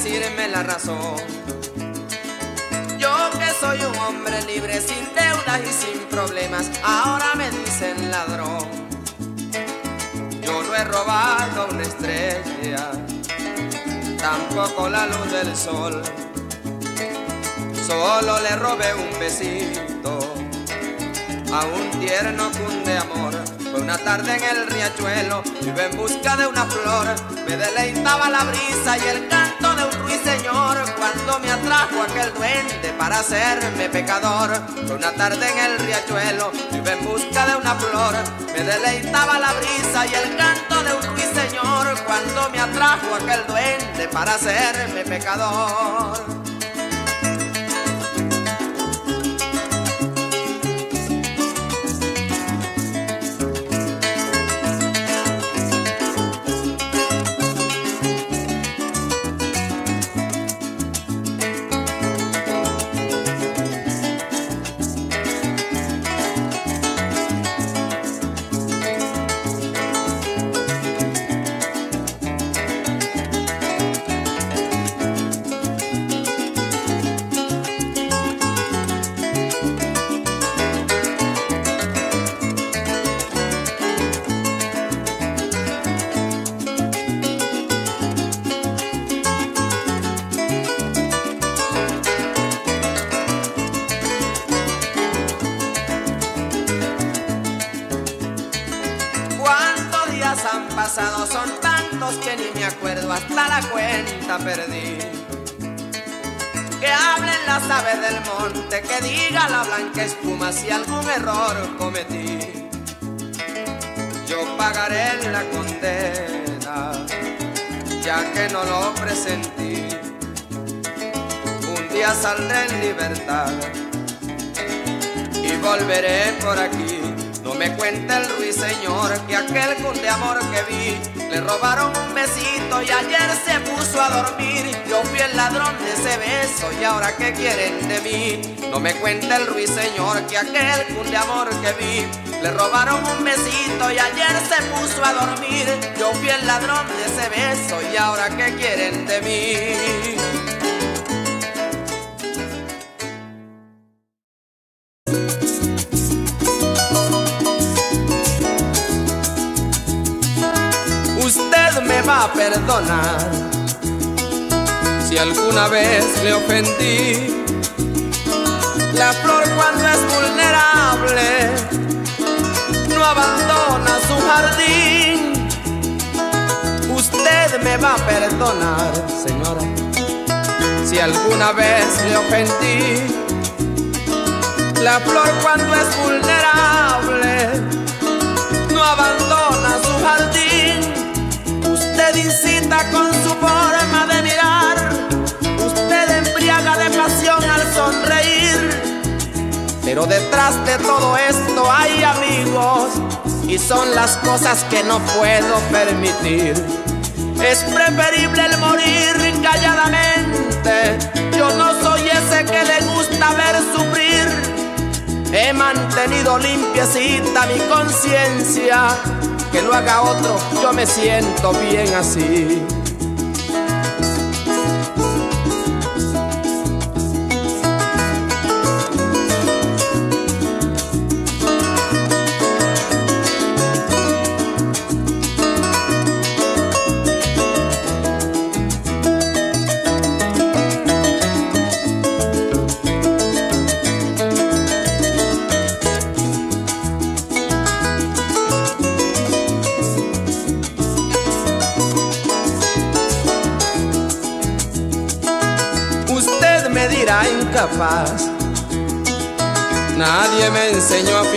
Decirme la razón. Yo que soy un hombre libre, sin deudas y sin problemas, ahora me dicen ladrón. Yo no he robado una estrella, tampoco la luz del sol. Solo le robé un besito a un tierno cun de amor. Fue una tarde en el riachuelo, iba en busca de una flor. Me deleitaba la brisa y el canto cuando me atrajo aquel duende para hacerme pecador. Fue una tarde en el riachuelo, iba en busca de una flor. Me deleitaba la brisa y el canto de un ruiseñor cuando me atrajo aquel duende para hacerme pecador. Le robaron un besito y ayer se puso a dormir. Yo fui el ladrón de ese beso y ahora qué quieren de mí. No me cuente el ruiseñor que aquel con de amor que vi le robaron un besito y ayer se puso a dormir. Yo fui el ladrón de ese beso y ahora qué quieren de mí. Si alguna vez le ofendí. La flor cuando es vulnerable no abandona su jardín. Usted me va a perdonar, señora, si alguna vez le ofendí. La flor cuando es vulnerable no abandona su jardín. Con su forma de mirar, usted embriaga de pasión al sonreír. Pero detrás de todo esto hay amigos y son las cosas que no puedo permitir. Es preferible el morir calladamente. Yo no soy ese que le gusta ver sufrir. He mantenido limpiecita mi conciencia. Que lo haga otro, yo me siento bien así.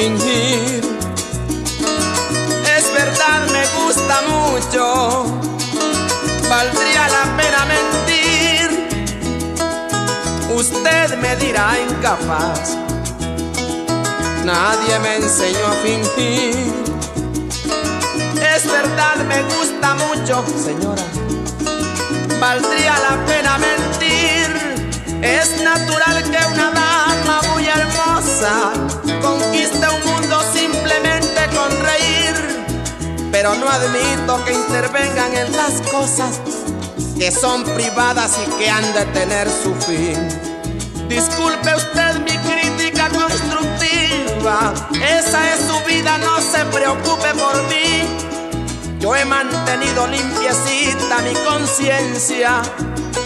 Es verdad, me gusta mucho. Valdría la pena mentir. Usted me dirá incapaz. Nadie me enseñó a fingir. Es verdad, me gusta mucho, señora. Valdría la pena mentir. Es natural que una dama muy hermosa conquiste un mundo simplemente con reír. Pero no admito que intervengan en las cosas que son privadas y que han de tener su fin. Disculpe usted mi crítica constructiva. Esa es su vida, no se preocupe por mí. Yo he mantenido limpiecita mi conciencia.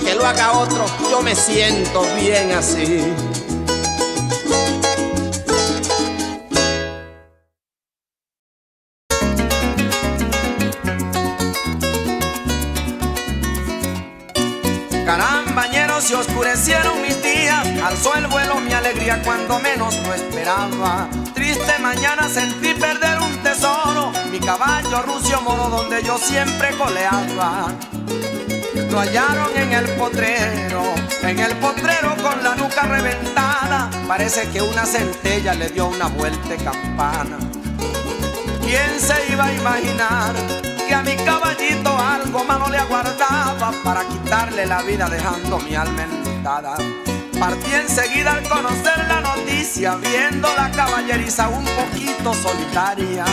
Que lo haga otro, yo me siento bien así. Alzó el vuelo mi alegría cuando menos lo esperaba. Triste mañana sentí perder un tesoro, mi caballo rucio moro donde yo siempre coleaba. Lo hallaron en el potrero, en el potrero con la nuca reventada. Parece que una centella le dio una vuelta de campana. ¿Quién se iba a imaginar que a mi caballito algo malo le aguardaba para quitarle la vida dejando mi alma enlutada? Partí enseguida al conocer la noticia, viendo la caballeriza un poquito solitaria.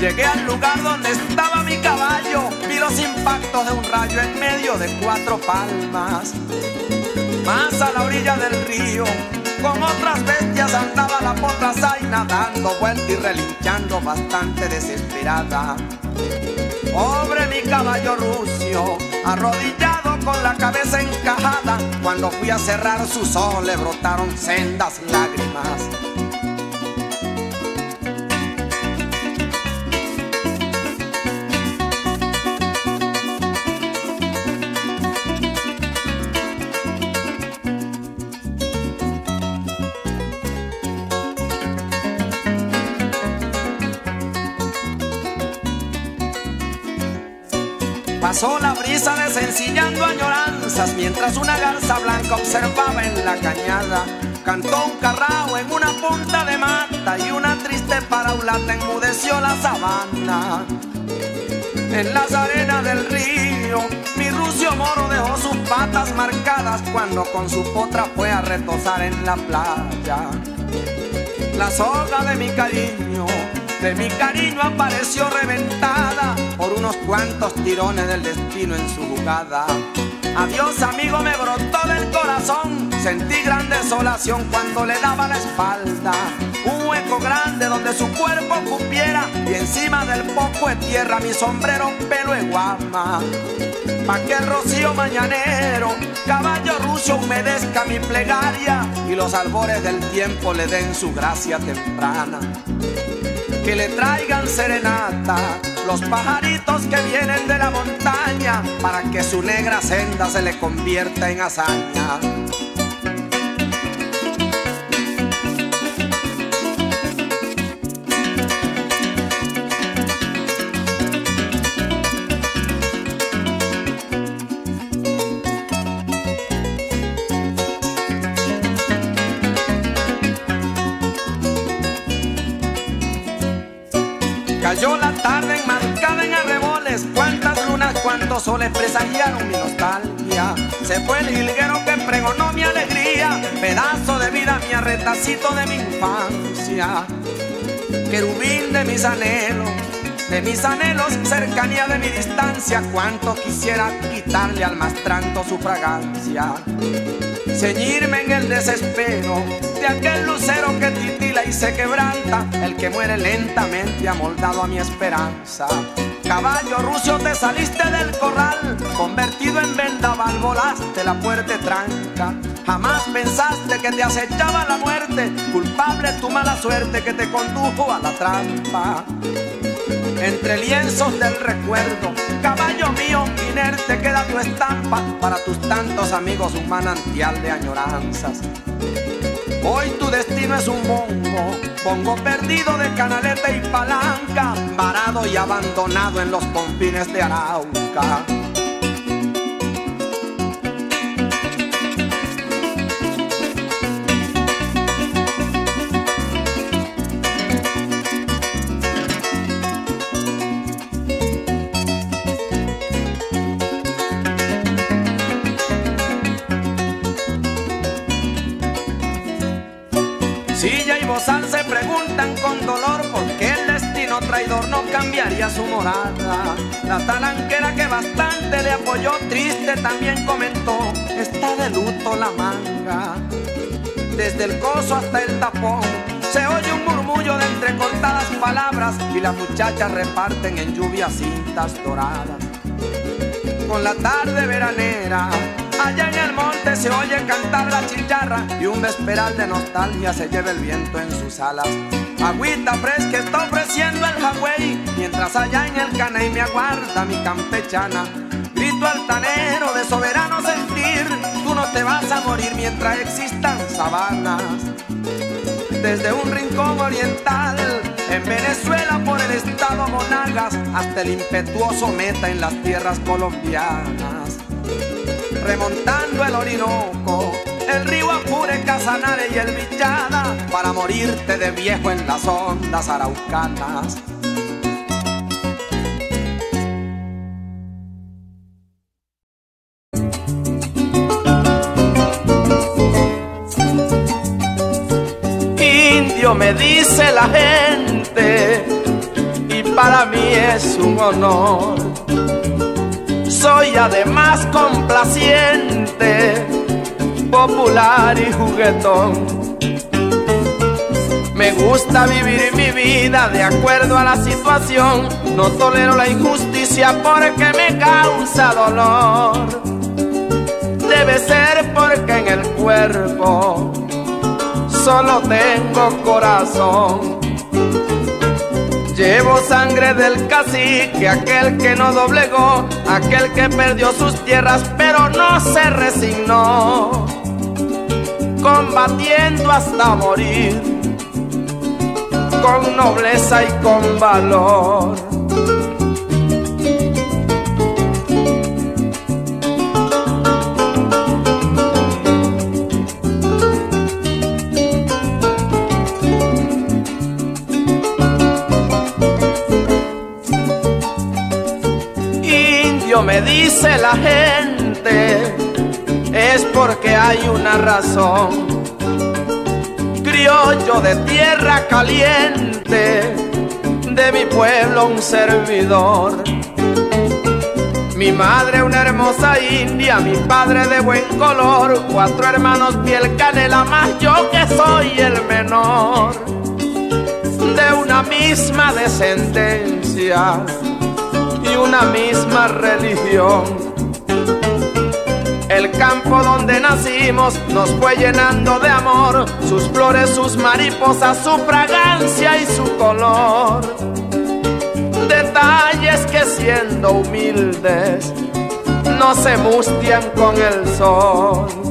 Llegué al lugar donde estaba mi caballo, vi los impactos de un rayo en medio de cuatro palmas. Más a la orilla del río, con otras bestias andaba la potra zaina dando vuelta y relinchando bastante desesperada. Pobre mi caballo rucio, arrodillado con la cabeza encajada, cuando fui a cerrar sus ojos le brotaron sendas lágrimas. Pasó la brisa desencillando añoranzas mientras una garza blanca observaba en la cañada. Cantó un carrao en una punta de mata y una triste paraulata enmudeció la sabana. En las arenas del río, mi rucio moro dejó sus patas marcadas cuando con su potra fue a retosar en la playa. La soga de mi cariño, de mi cariño apareció reventada por unos cuantos tirones del destino en su jugada. Adiós amigo me brotó del corazón, sentí gran desolación cuando le daba la espalda. Un hueco grande donde su cuerpo cupiera y en encima del poco de tierra mi sombrero pelo de guama. Pa' que el rocío mañanero, caballo ruso humedezca mi plegaria y los albores del tiempo le den su gracia temprana. Que le traigan serenata los pajaritos que vienen de la montaña para que su negra senda se le convierta en hazaña. Cayó la tarde enmarcada en arreboles, cuántas lunas, cuántos soles presagiaron mi nostalgia. Se fue el hilguero que pregonó mi alegría, pedazo de vida, mi arretacito de mi infancia. Querubín de mis anhelos, de mis anhelos, cercanía de mi distancia, cuánto quisiera quitarle al más tranto su fragancia. Ceñirme en el desespero de aquel lucero que titila y se quebranta, el que muere lentamente amoldado a mi esperanza. Caballo rucio, te saliste del corral, convertido en vendaval, volaste la puerta tranca. Jamás pensaste que te acechaba la muerte, culpable tu mala suerte que te condujo a la trampa entre lienzos del recuerdo. Caballo mío, inerte queda tu estampa para tus tantos amigos un manantial de añoranzas. Hoy tu destino es un bongo, bongo perdido de canaleta y palanca, varado y abandonado en los confines de Arauca. Con dolor por qué el destino traidor no cambiaría su morada. La talanquera que bastante le apoyó, triste también comentó, está de luto la manga. Desde el coso hasta el tapón se oye un murmullo de entrecortadas palabras y las muchachas reparten en lluvia cintas doradas. Con la tarde veranera Allá en el monte se oye cantar la chicharra y un vesperal de nostalgia se lleva el viento en sus alas. Agüita fresca está ofreciendo el Hawái, mientras allá en el caney me aguarda mi campechana. Grito altanero de soberano sentir, tú no te vas a morir mientras existan sabanas. Desde un rincón oriental, en Venezuela por el estado Monagas, hasta el impetuoso meta en las tierras colombianas remontando el Orinoco, el río Apure, Casanare y el Villada, para morirte de viejo en las ondas araucanas. Indio me dice la gente, y para mí es un honor soy además complaciente, popular y juguetón. Me gusta vivir mi vida de acuerdo a la situación, no tolero la injusticia porque me causa dolor. Debe ser porque en el cuerpo solo tengo corazón. Llevo sangre del cacique, aquel que no doblegó, aquel que perdió sus tierras pero no se resignó, combatiendo hasta morir, con nobleza y con valor. me dice la gente, es porque hay una razón. Criollo de tierra caliente, de mi pueblo un servidor. Mi madre una hermosa india, mi padre de buen color, cuatro hermanos piel canela más yo que soy el menor. de una misma descendencia y una misma religión. El campo donde nacimos nos fue llenando de amor, sus flores, sus mariposas, su fragancia y su color. Detalles que siendo humildes no se mustian con el sol.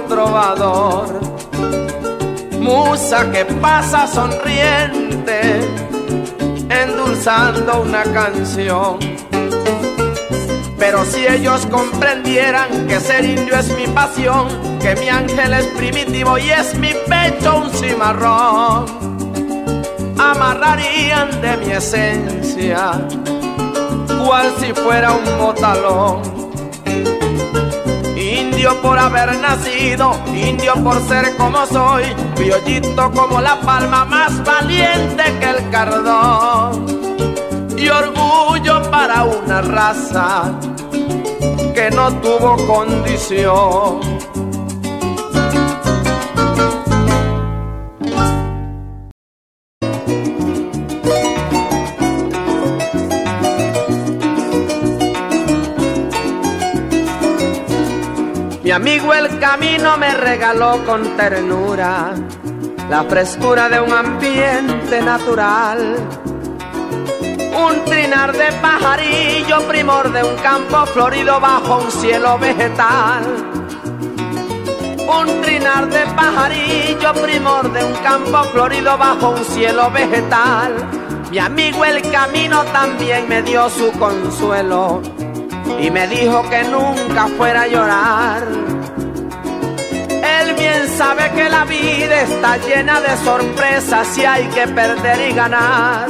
Trovador, musa que pasa sonriente, endulzando una canción. Pero si ellos comprendieran que ser indio es mi pasión, que mi ángel es primitivo y es mi pecho un cimarrón, amarrarían de mi esencia, cual si fuera un botalón. Indio por haber nacido, indio por ser como soy, criollito como la palma, más valiente que el cardón. Y orgullo para una raza que no tuvo condición. Amigo el camino me regaló con ternura la frescura de un ambiente natural. Un trinar de pajarillo, primor de un campo florido bajo un cielo vegetal. Un trinar de pajarillo, primor de un campo florido bajo un cielo vegetal. Mi amigo el camino también me dio su consuelo y me dijo que nunca fuera a llorar. Él bien sabe que la vida está llena de sorpresas y hay que perder y ganar.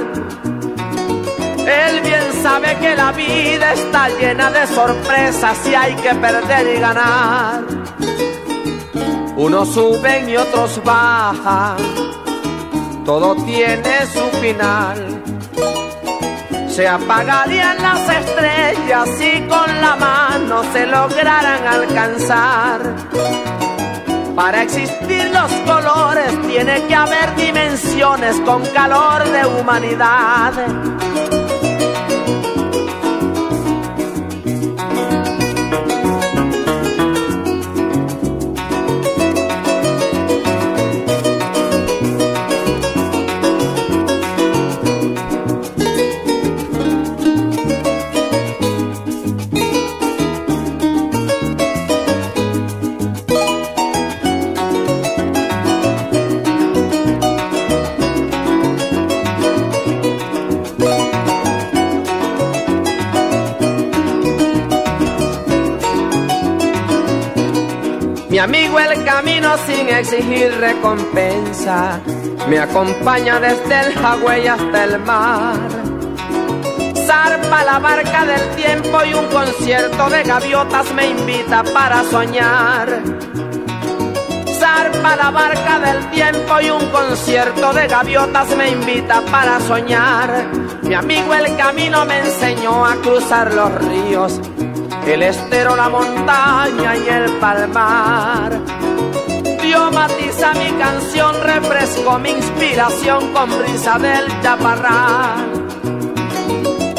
Él bien sabe que la vida está llena de sorpresas y hay que perder y ganar. Unos suben y otros bajan, todo tiene su final. Se apagarían las estrellas si con la mano se lograran alcanzar. Para existir los colores tiene que haber dimensiones con calor de humanidad. Amigo el camino sin exigir recompensa me acompaña desde el Hawái hasta el mar. Zarpa la barca del tiempo y un concierto de gaviotas me invita para soñar. Zarpa la barca del tiempo y un concierto de gaviotas me invita para soñar. Mi amigo el camino me enseñó a cruzar los ríos el estero, la montaña y el palmar. Dio matiz a mi canción, refrescó mi inspiración con brisa del chaparral.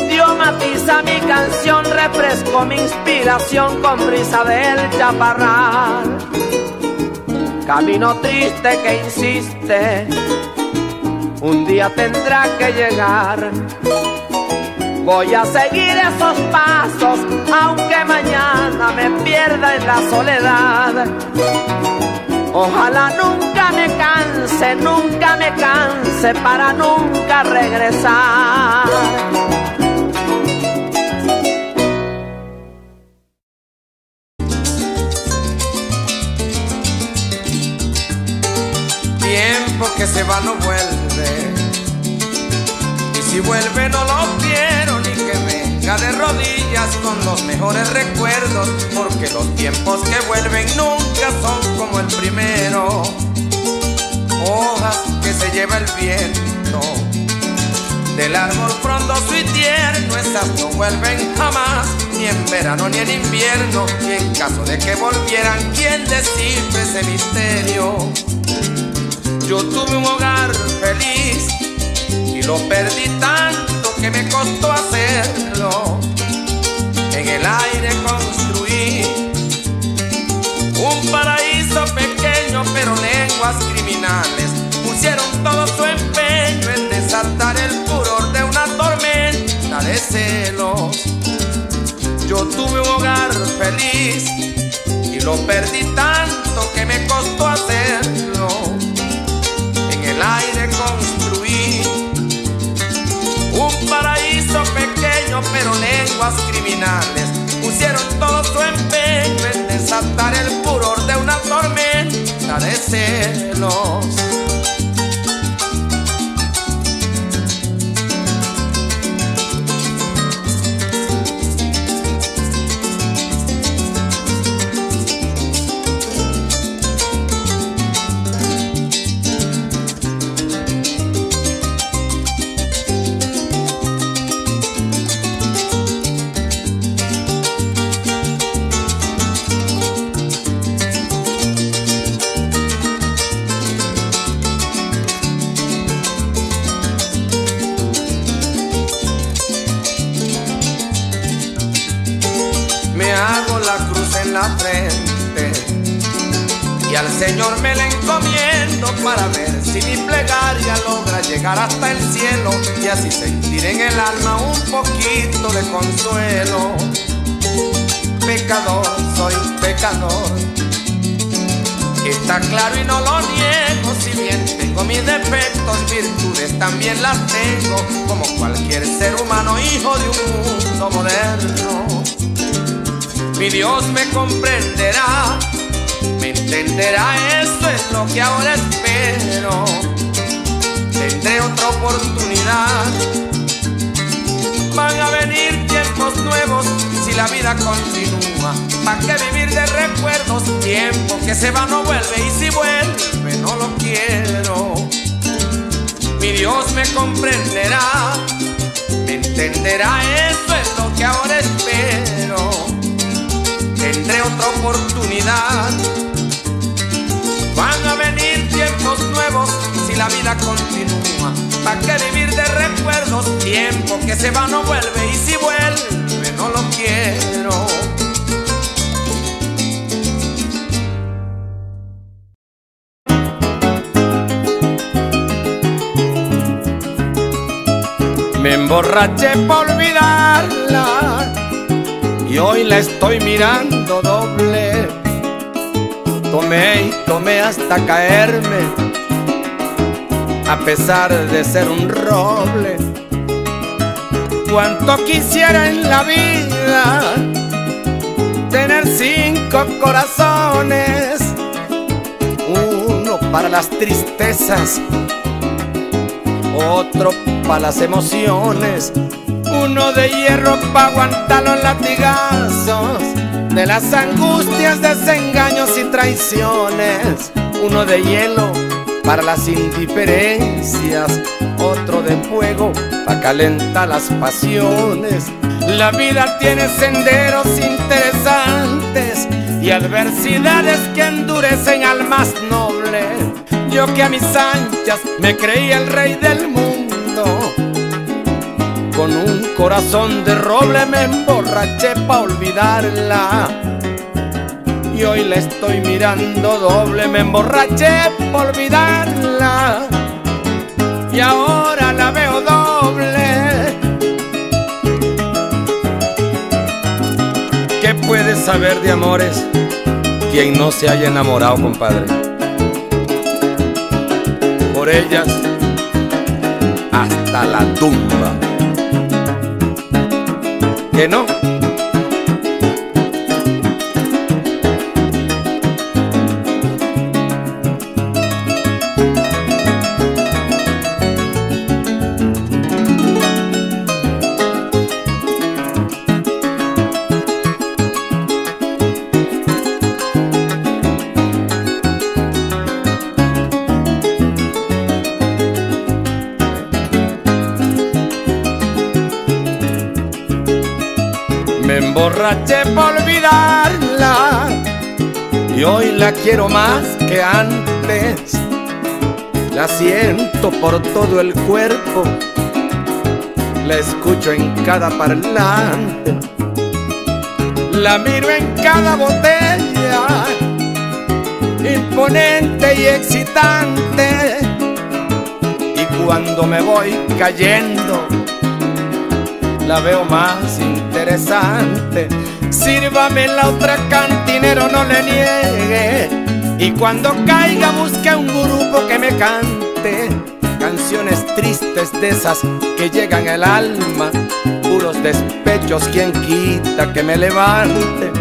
Dio matiz mi canción, refrescó mi inspiración con brisa del chaparral. Camino triste que insiste, un día tendrá que llegar. Voy a seguir esos pasos, aunque mañana me pierda en la soledad. Ojalá nunca me canse, nunca me canse para nunca regresar. Los que vuelven nunca son como el primero. Hojas que se lleva el viento del árbol frondoso y tierno, esas no vuelven jamás, ni en verano ni en invierno, y en caso de que volvieran, ¿quién descifre ese misterio? Yo tuve un hogar feliz y lo perdí tanto que me costó hacerlo. En el aire construí un paraíso pequeño, pero lenguas criminales pusieron todo su empeño en desatar el furor de una tormenta de celos. Yo tuve un hogar feliz y lo perdí tanto que me costó hacerlo. En el aire construí un paraíso pequeño, pero lenguas criminales pusieron todo su empeño en desatar el furor de una tormenta de celos. Y sentir en el alma un poquito de consuelo. Pecador, soy pecador. Está claro y no lo niego, si bien tengo mis defectos, virtudes también las tengo, como cualquier ser humano, hijo de un mundo moderno. Mi Dios me comprenderá, me entenderá, eso es lo que ahora espero. Tendré otra oportunidad. Van a venir tiempos nuevos si la vida continúa. ¿Para qué vivir de recuerdos? Tiempo que se va no vuelve y si vuelve no lo quiero. Mi Dios me comprenderá, me entenderá, eso es lo que ahora espero tendré otra oportunidad. La vida continúa. ¿Para qué vivir de recuerdos? Tiempo que se va no vuelve y si vuelve no lo quiero. Me emborraché por olvidarla y hoy la estoy mirando doble. Tomé y tomé hasta caerme, a pesar de ser un roble. Cuanto quisiera en la vida tener cinco corazones, uno para las tristezas, otro para las emociones uno de hierro para aguantar los latigazos de las angustias, desengaños y traiciones. Uno de hielo para las indiferencias, otro de fuego para calentar las pasiones. La vida tiene senderos interesantes y adversidades que endurecen al más noble. Yo que a mis anchas me creía el rey del mundo con un corazón de roble me emborraché pa' olvidarla. Y hoy la estoy mirando doble, me emborraché pa' olvidarla. Y ahora la veo doble. ¿Qué puede saber de amores quien no se haya enamorado, compadre? Por ellas hasta la tumba que no. Emborraché por olvidarla y hoy la quiero más que antes. La siento por todo el cuerpo, la escucho en cada parlante, la miro en cada botella, imponente y excitante. Y cuando me voy cayendo, la veo más interesante. Sírvame la otra cantinero, no le niegue. Y cuando caiga busque un grupo que me cante canciones tristes de esas que llegan al alma, puros despechos, quien quita que me levante.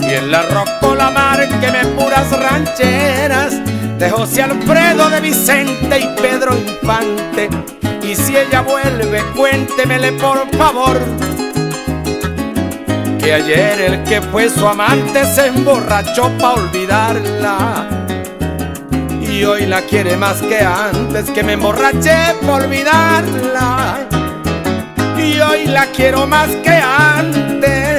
Y en la rocola me puras rancheras de José Alfredo, de Vicente y Pedro Infante. Y si ella vuelve, cuéntemele por favor que ayer el que fue su amante se emborrachó pa' olvidarla. Y hoy la quiere más que antes que me emborraché por olvidarla. Y hoy la quiero más que antes.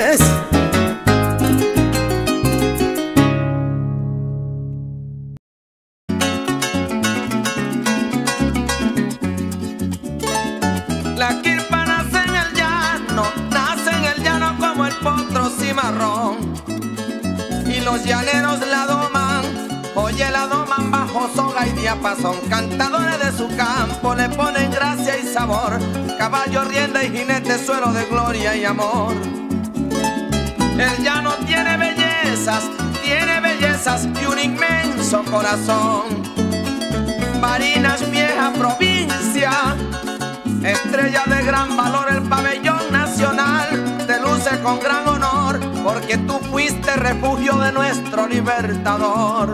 Son cantadores de su campo, le ponen gracia y sabor, caballo, rienda y jinete, suelo de gloria y amor. Él ya no tiene bellezas, tiene bellezas y un inmenso corazón. Marinas, vieja provincia, estrella de gran valor, el pabellón nacional te luce con gran honor, porque tú fuiste refugio de nuestro libertador.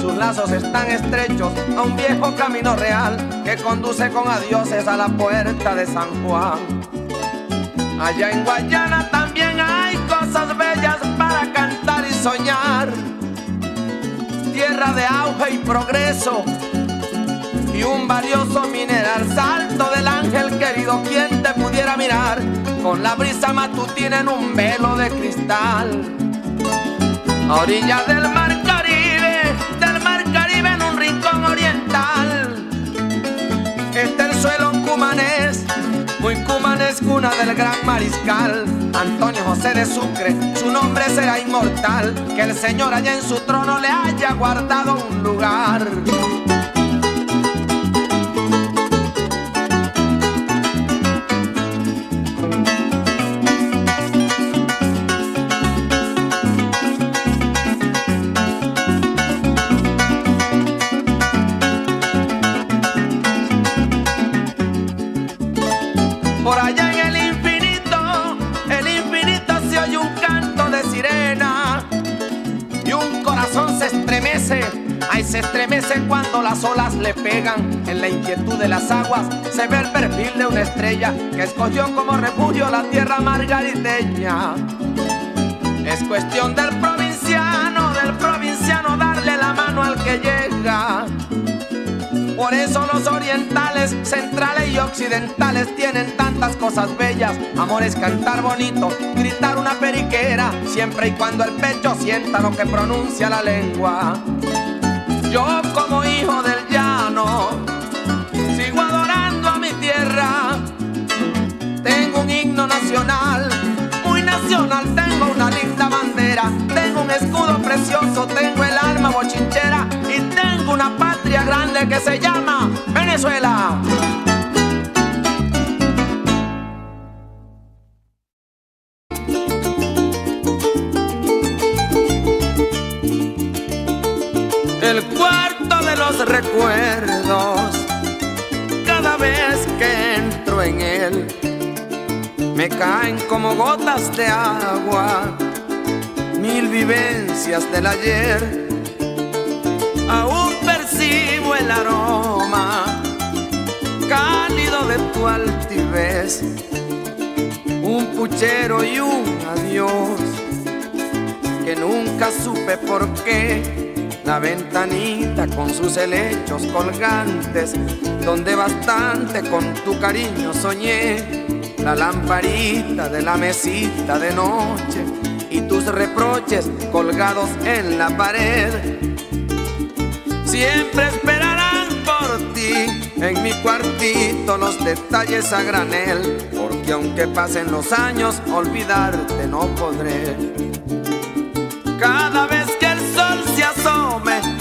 Sus lazos están estrechos a un viejo camino real que conduce con adioses a la puerta de San Juan. Allá en Guayana también hay cosas bellas para cantar y soñar. Tierra de auge y progreso y un valioso mineral. Salto del ángel querido, quien te pudiera mirar con la brisa matutina en un velo de cristal. A orilla del mar muy cumanés, cuna del gran mariscal. Antonio José de Sucre, su nombre será inmortal. Que el Señor allá en su trono le haya guardado un lugar. Estremece cuando las olas le pegan. En la inquietud de las aguas se ve el perfil de una estrella que escogió como refugio la tierra margariteña. Es cuestión del provinciano, del provinciano darle la mano al que llega. Por eso los orientales, centrales y occidentales tienen tantas cosas bellas. Amor es cantar bonito, gritar una periquera, siempre y cuando el pecho sienta lo que pronuncia la lengua. Yo como hijo del llano sigo adorando a mi tierra. Tengo un himno nacional, muy nacional, tengo una linda bandera, tengo un escudo precioso, tengo el alma bochinchera y tengo una patria grande que se llama Venezuela. Recuerdos cada vez que entro en él. me caen como gotas de agua, mil vivencias del ayer. Aún percibo el aroma cálido de tu altivez, un puchero y un adiós que nunca supe por qué. La ventanita con sus helechos colgantes, donde bastante con tu cariño soñé la lamparita de la mesita de noche y tus reproches colgados en la pared. Siempre esperarán por ti en mi cuartito los detalles a granel, porque aunque pasen los años, olvidarte no podré. Cada vez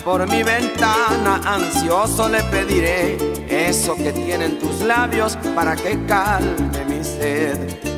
por mi ventana, ansioso le pediré eso que tienen tus labios para que calme mi sed.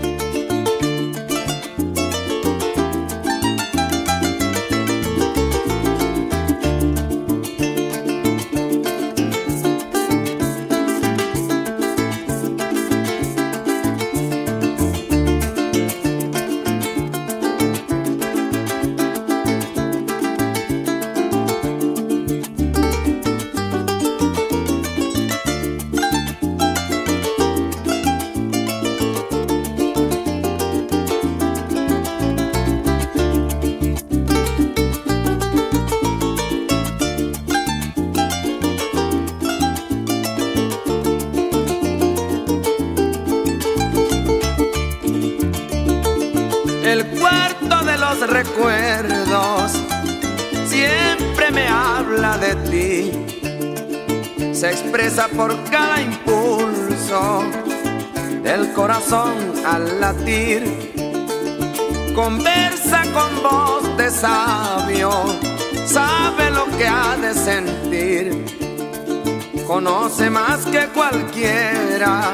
Conoce más que cualquiera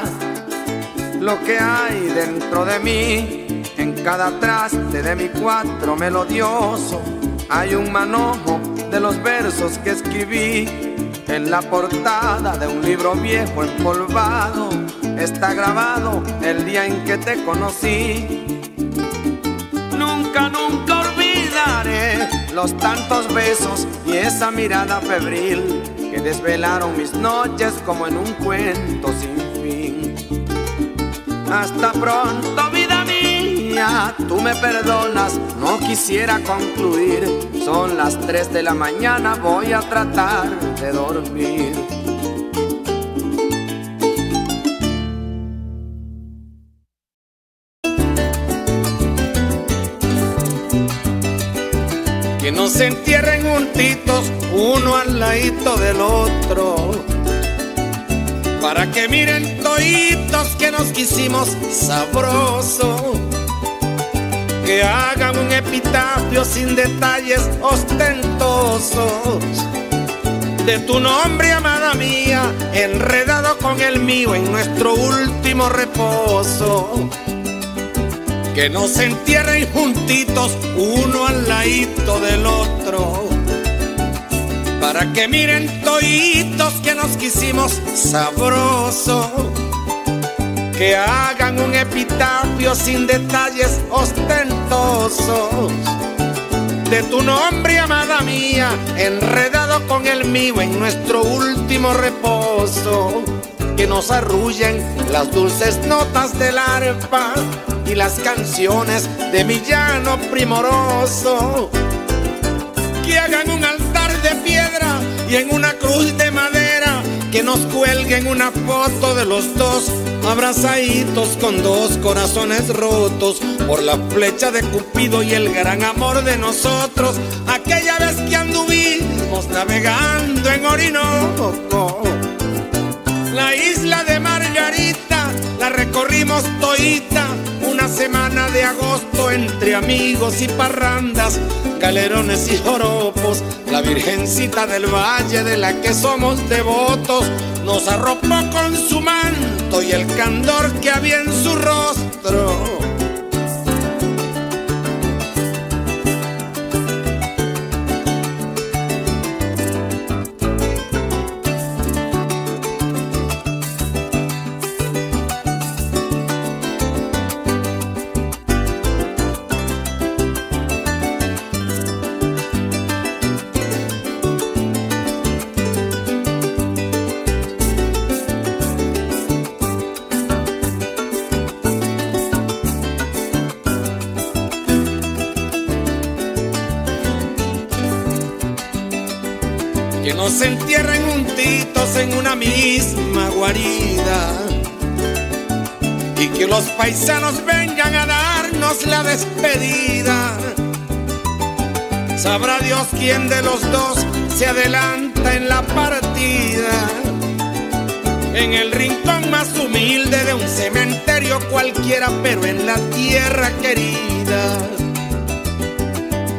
lo que hay dentro de mí cada traste de mi cuatro melodioso hay un manojo de los versos que escribí en la portada de un libro viejo empolvado. Está grabado el día en que te conocí. Nunca, nunca olvidaré los tantos besos y esa mirada febril que desvelaron mis noches como en un cuento sin fin. Hasta pronto, vida tú me perdonas, no quisiera concluir. Son las 3 de la mañana, voy a tratar de dormir. Que no se entierren juntitos, uno al ladito del otro. Para que miren toitos que nos quisimos sabroso que hagan un epitafio sin detalles ostentosos. De tu nombre, amada mía, enredado con el mío en nuestro último reposo. Que nos entierren juntitos, uno al ladito del otro. Para que miren toitos que nos quisimos sabroso que hagan un epitafio sin detalles ostentosos. De tu nombre, amada mía, enredado con el mío en nuestro último reposo. Que nos arrullen las dulces notas del arpa y las canciones de mi llano primoroso. Que hagan un de piedra y en una cruz de madera que nos cuelguen una foto de los dos abrazaditos con dos corazones rotos por la flecha de Cupido y el gran amor de nosotros, aquella vez que anduvimos navegando en Orinoco. La isla de Margarita la recorrimos toita semana de agosto entre amigos y parrandas, galerones y joropos, la virgencita del valle de la que somos devotos nos arropó con su manto y el candor que había en su rostro. Que no se entierren juntitos en una misma guarida y que los paisanos vengan a darnos la despedida. Sabrá Dios quién de los dos se adelanta en la partida. En el rincón más humilde de un cementerio cualquiera, pero en la tierra querida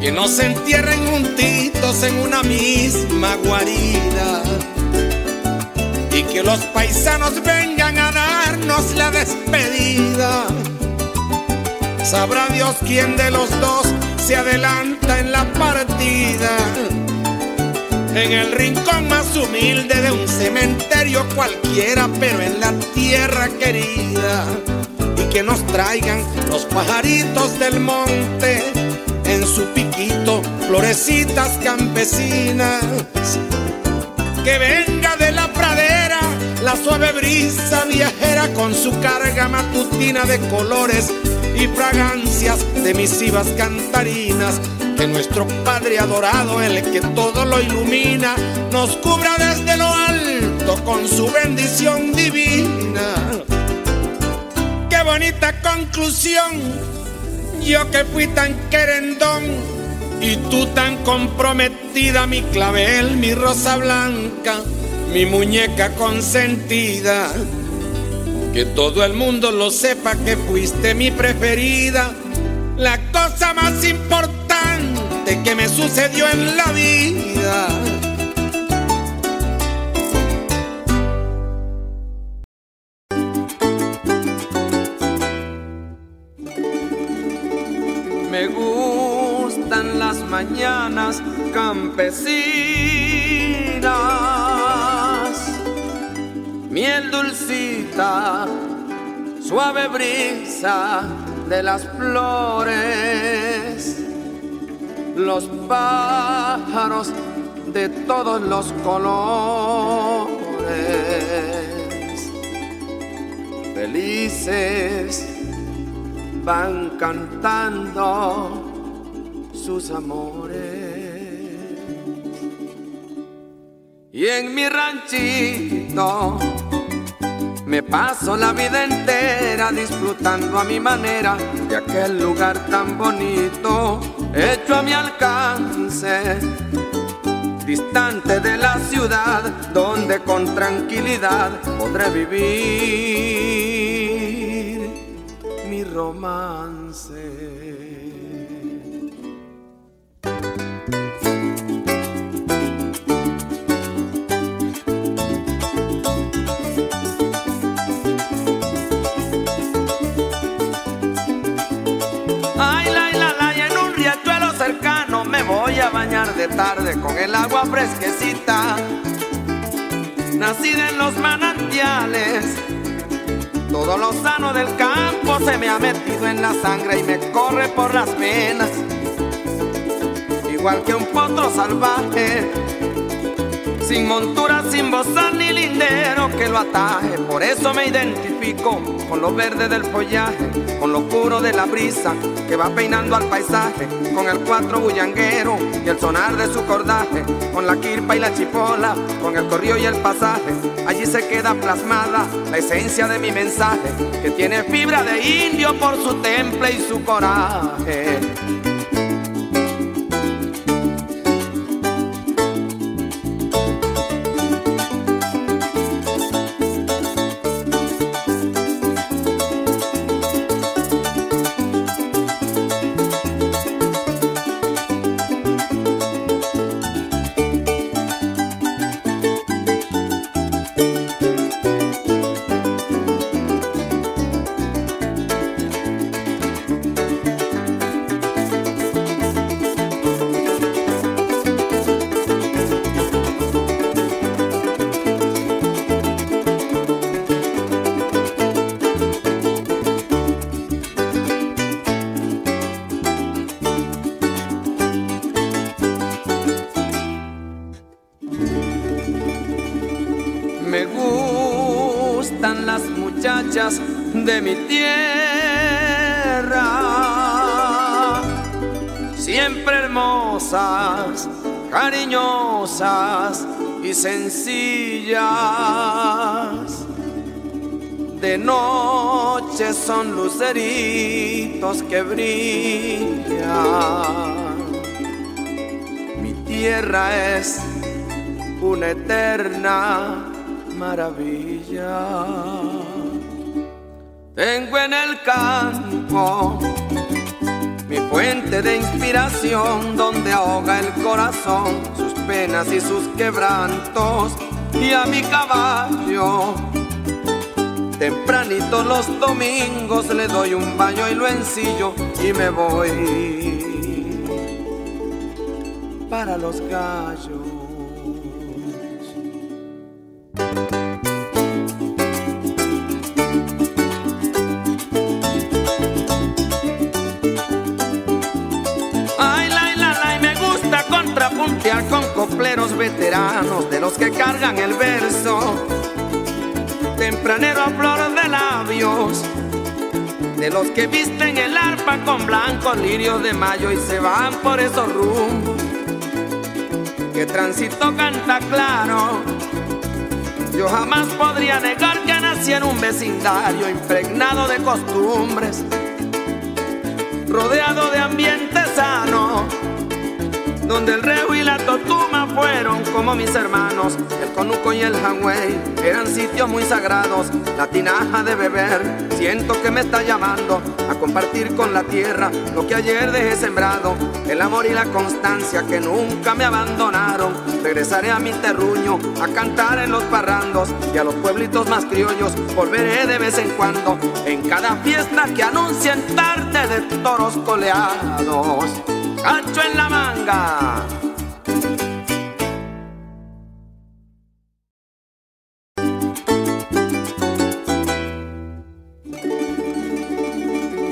que no se entierren juntitos en una misma guarida y que los paisanos vengan a darnos la despedida. Sabrá Dios quién de los dos se adelanta en la partida. En el rincón más humilde de un cementerio cualquiera, pero en la tierra querida. Y que nos traigan los pajaritos del monte en su piquito florecitas campesinas. Que venga de la pradera la suave brisa viajera con su carga matutina de colores y fragancias de misivas cantarinas. Que nuestro Padre adorado, el que todo lo ilumina, nos cubra desde lo alto con su bendición divina. Qué bonita conclusión yo que fui tan querendón y tú tan comprometida, mi clavel, mi rosa blanca, mi muñeca consentida. Que todo el mundo lo sepa que fuiste mi preferida, la cosa más importante que me sucedió en la vida. Campesinas, miel dulcita, suave brisa de las flores, los pájaros de todos los colores, felices van cantando sus amores. Y en mi ranchito me paso la vida entera disfrutando a mi manera de aquel lugar tan bonito, hecho a mi alcance, distante de la ciudad, donde con tranquilidad podré vivir mi romance. Tarde con el agua fresquecita, nacida en los manantiales. Todo lo sano del campo se me ha metido en la sangre y me corre por las venas, igual que un potro salvaje sin montura, sin bozal ni lindero que lo ataje. Por eso me identifico con lo verde del follaje, con lo puro de la brisa que va peinando al paisaje, con el cuatro bullanguero y el sonar de su cordaje, con la quirpa y la chipola, con el corrío y el pasaje. Allí se queda plasmada la esencia de mi mensaje, que tiene fibra de indio por su temple y su coraje. De mi tierra, siempre hermosas, cariñosas y sencillas. De noche son luceritos que brillan. Mi tierra es una eterna maravilla. Tengo en el campo mi fuente de inspiración donde ahoga el corazón sus penas y sus quebrantos y a mi caballo. Tempranito los domingos le doy un baño y lo ensillo y me voy para los gallos. De los que visten el arpa con blancos lirios de mayo y se van por esos rumbos. Que tránsito canta claro. Yo jamás podría negar que nací en un vecindario impregnado de costumbres, rodeado de ambiente sano donde el reo y la totuma fueron como mis hermanos. El conuco y el hanwei eran sitios muy sagrados. La tinaja de beber, siento que me está llamando a compartir con la tierra lo que ayer dejé sembrado. El amor y la constancia que nunca me abandonaron. Regresaré a mi terruño a cantar en los parrandos y a los pueblitos más criollos. Volveré de vez en cuando en cada fiesta que anuncien tarde de toros coleados ancho en la manga.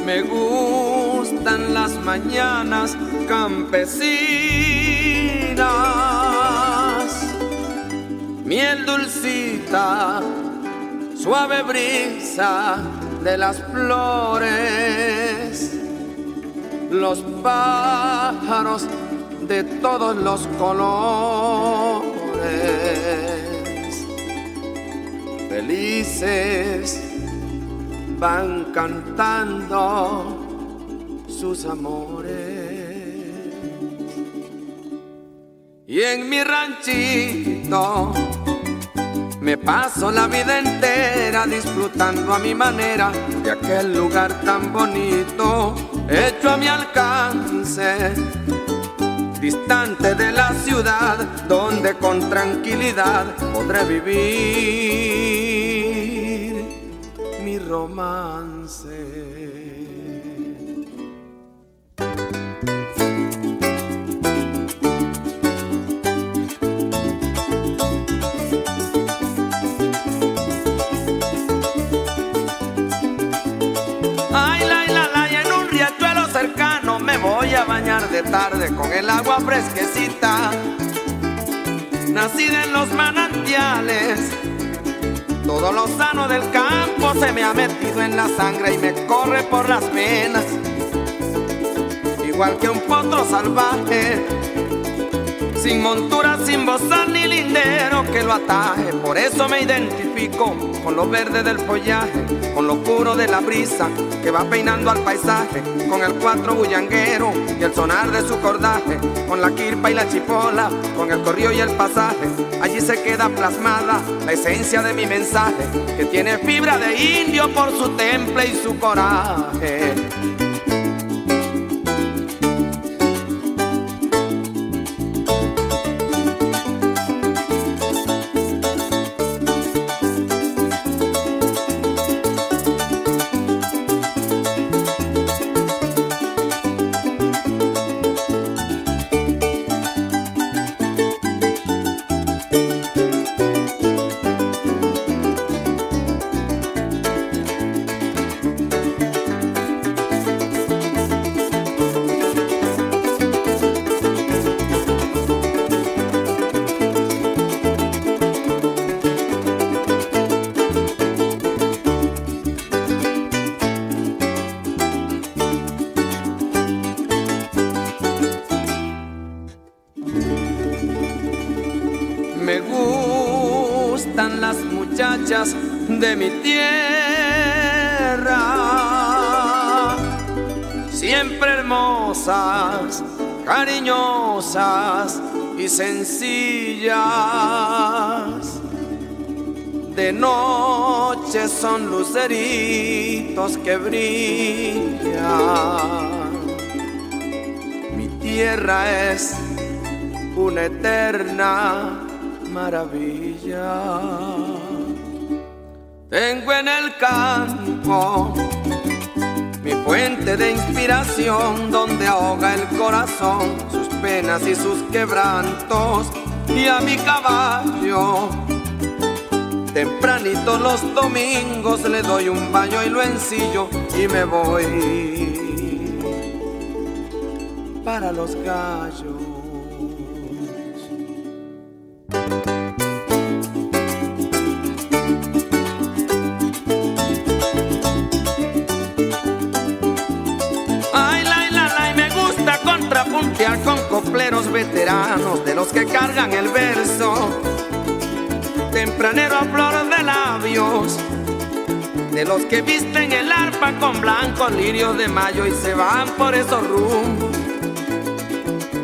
Me gustan las mañanas campesinas, miel dulcita, suave brisa de las flores los pájaros de todos los colores, felices van cantando sus amores. Y en mi ranchito me paso la vida entera disfrutando a mi manera de aquel lugar tan bonito hecho a mi alcance, distante de la ciudad, donde con tranquilidad podré vivir mi romance. Tarde con el agua fresquecita. Nacida en los manantiales, todo lo sano del campo se me ha metido en la sangre y me corre por las venas. Igual que un potro salvaje, sin montura, sin bozal ni lindero que lo ataje. Por eso me identifico con lo verde del follaje, con lo puro de la brisa que va peinando al paisaje, con el cuatro bullanguero y el sonar de su cordaje, con la quirpa y la chipola, con el corrío y el pasaje. Allí se queda plasmada la esencia de mi mensaje, que tiene fibra de indio por su temple y su coraje. Sencillas. De noche son luceritos que brillan. Mi tierra es una eterna maravilla. Tengo en el campo mi fuente de inspiración donde ahoga el corazón, penas y sus quebrantos y a mi caballo. Tempranito los domingos le doy un baño y lo ensillo y me voy para los gallos. Los que visten el arpa con blancos lirios de mayo y se van por esos rumbos,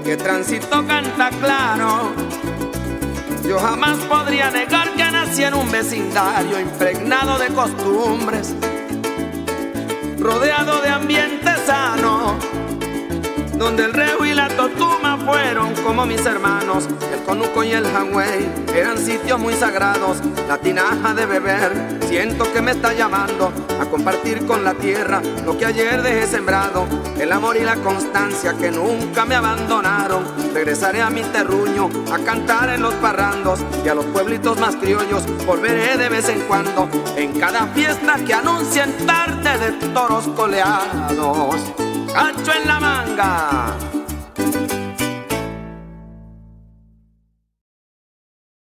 que tránsito canta claro. Yo jamás podría negar que nací en un vecindario impregnado de costumbres, rodeado de ambiente sano donde el reo y la totuma fueron como mis hermanos. El conuco y el hangway eran sitios muy sagrados. La tinaja de beber, siento que me está llamando a compartir con la tierra lo que ayer dejé sembrado. El amor y la constancia que nunca me abandonaron. Regresaré a mi terruño a cantar en los parrandos y a los pueblitos más criollos. Volveré de vez en cuando en cada fiesta que anuncien tarde de toros coleados. Ancho en la manga.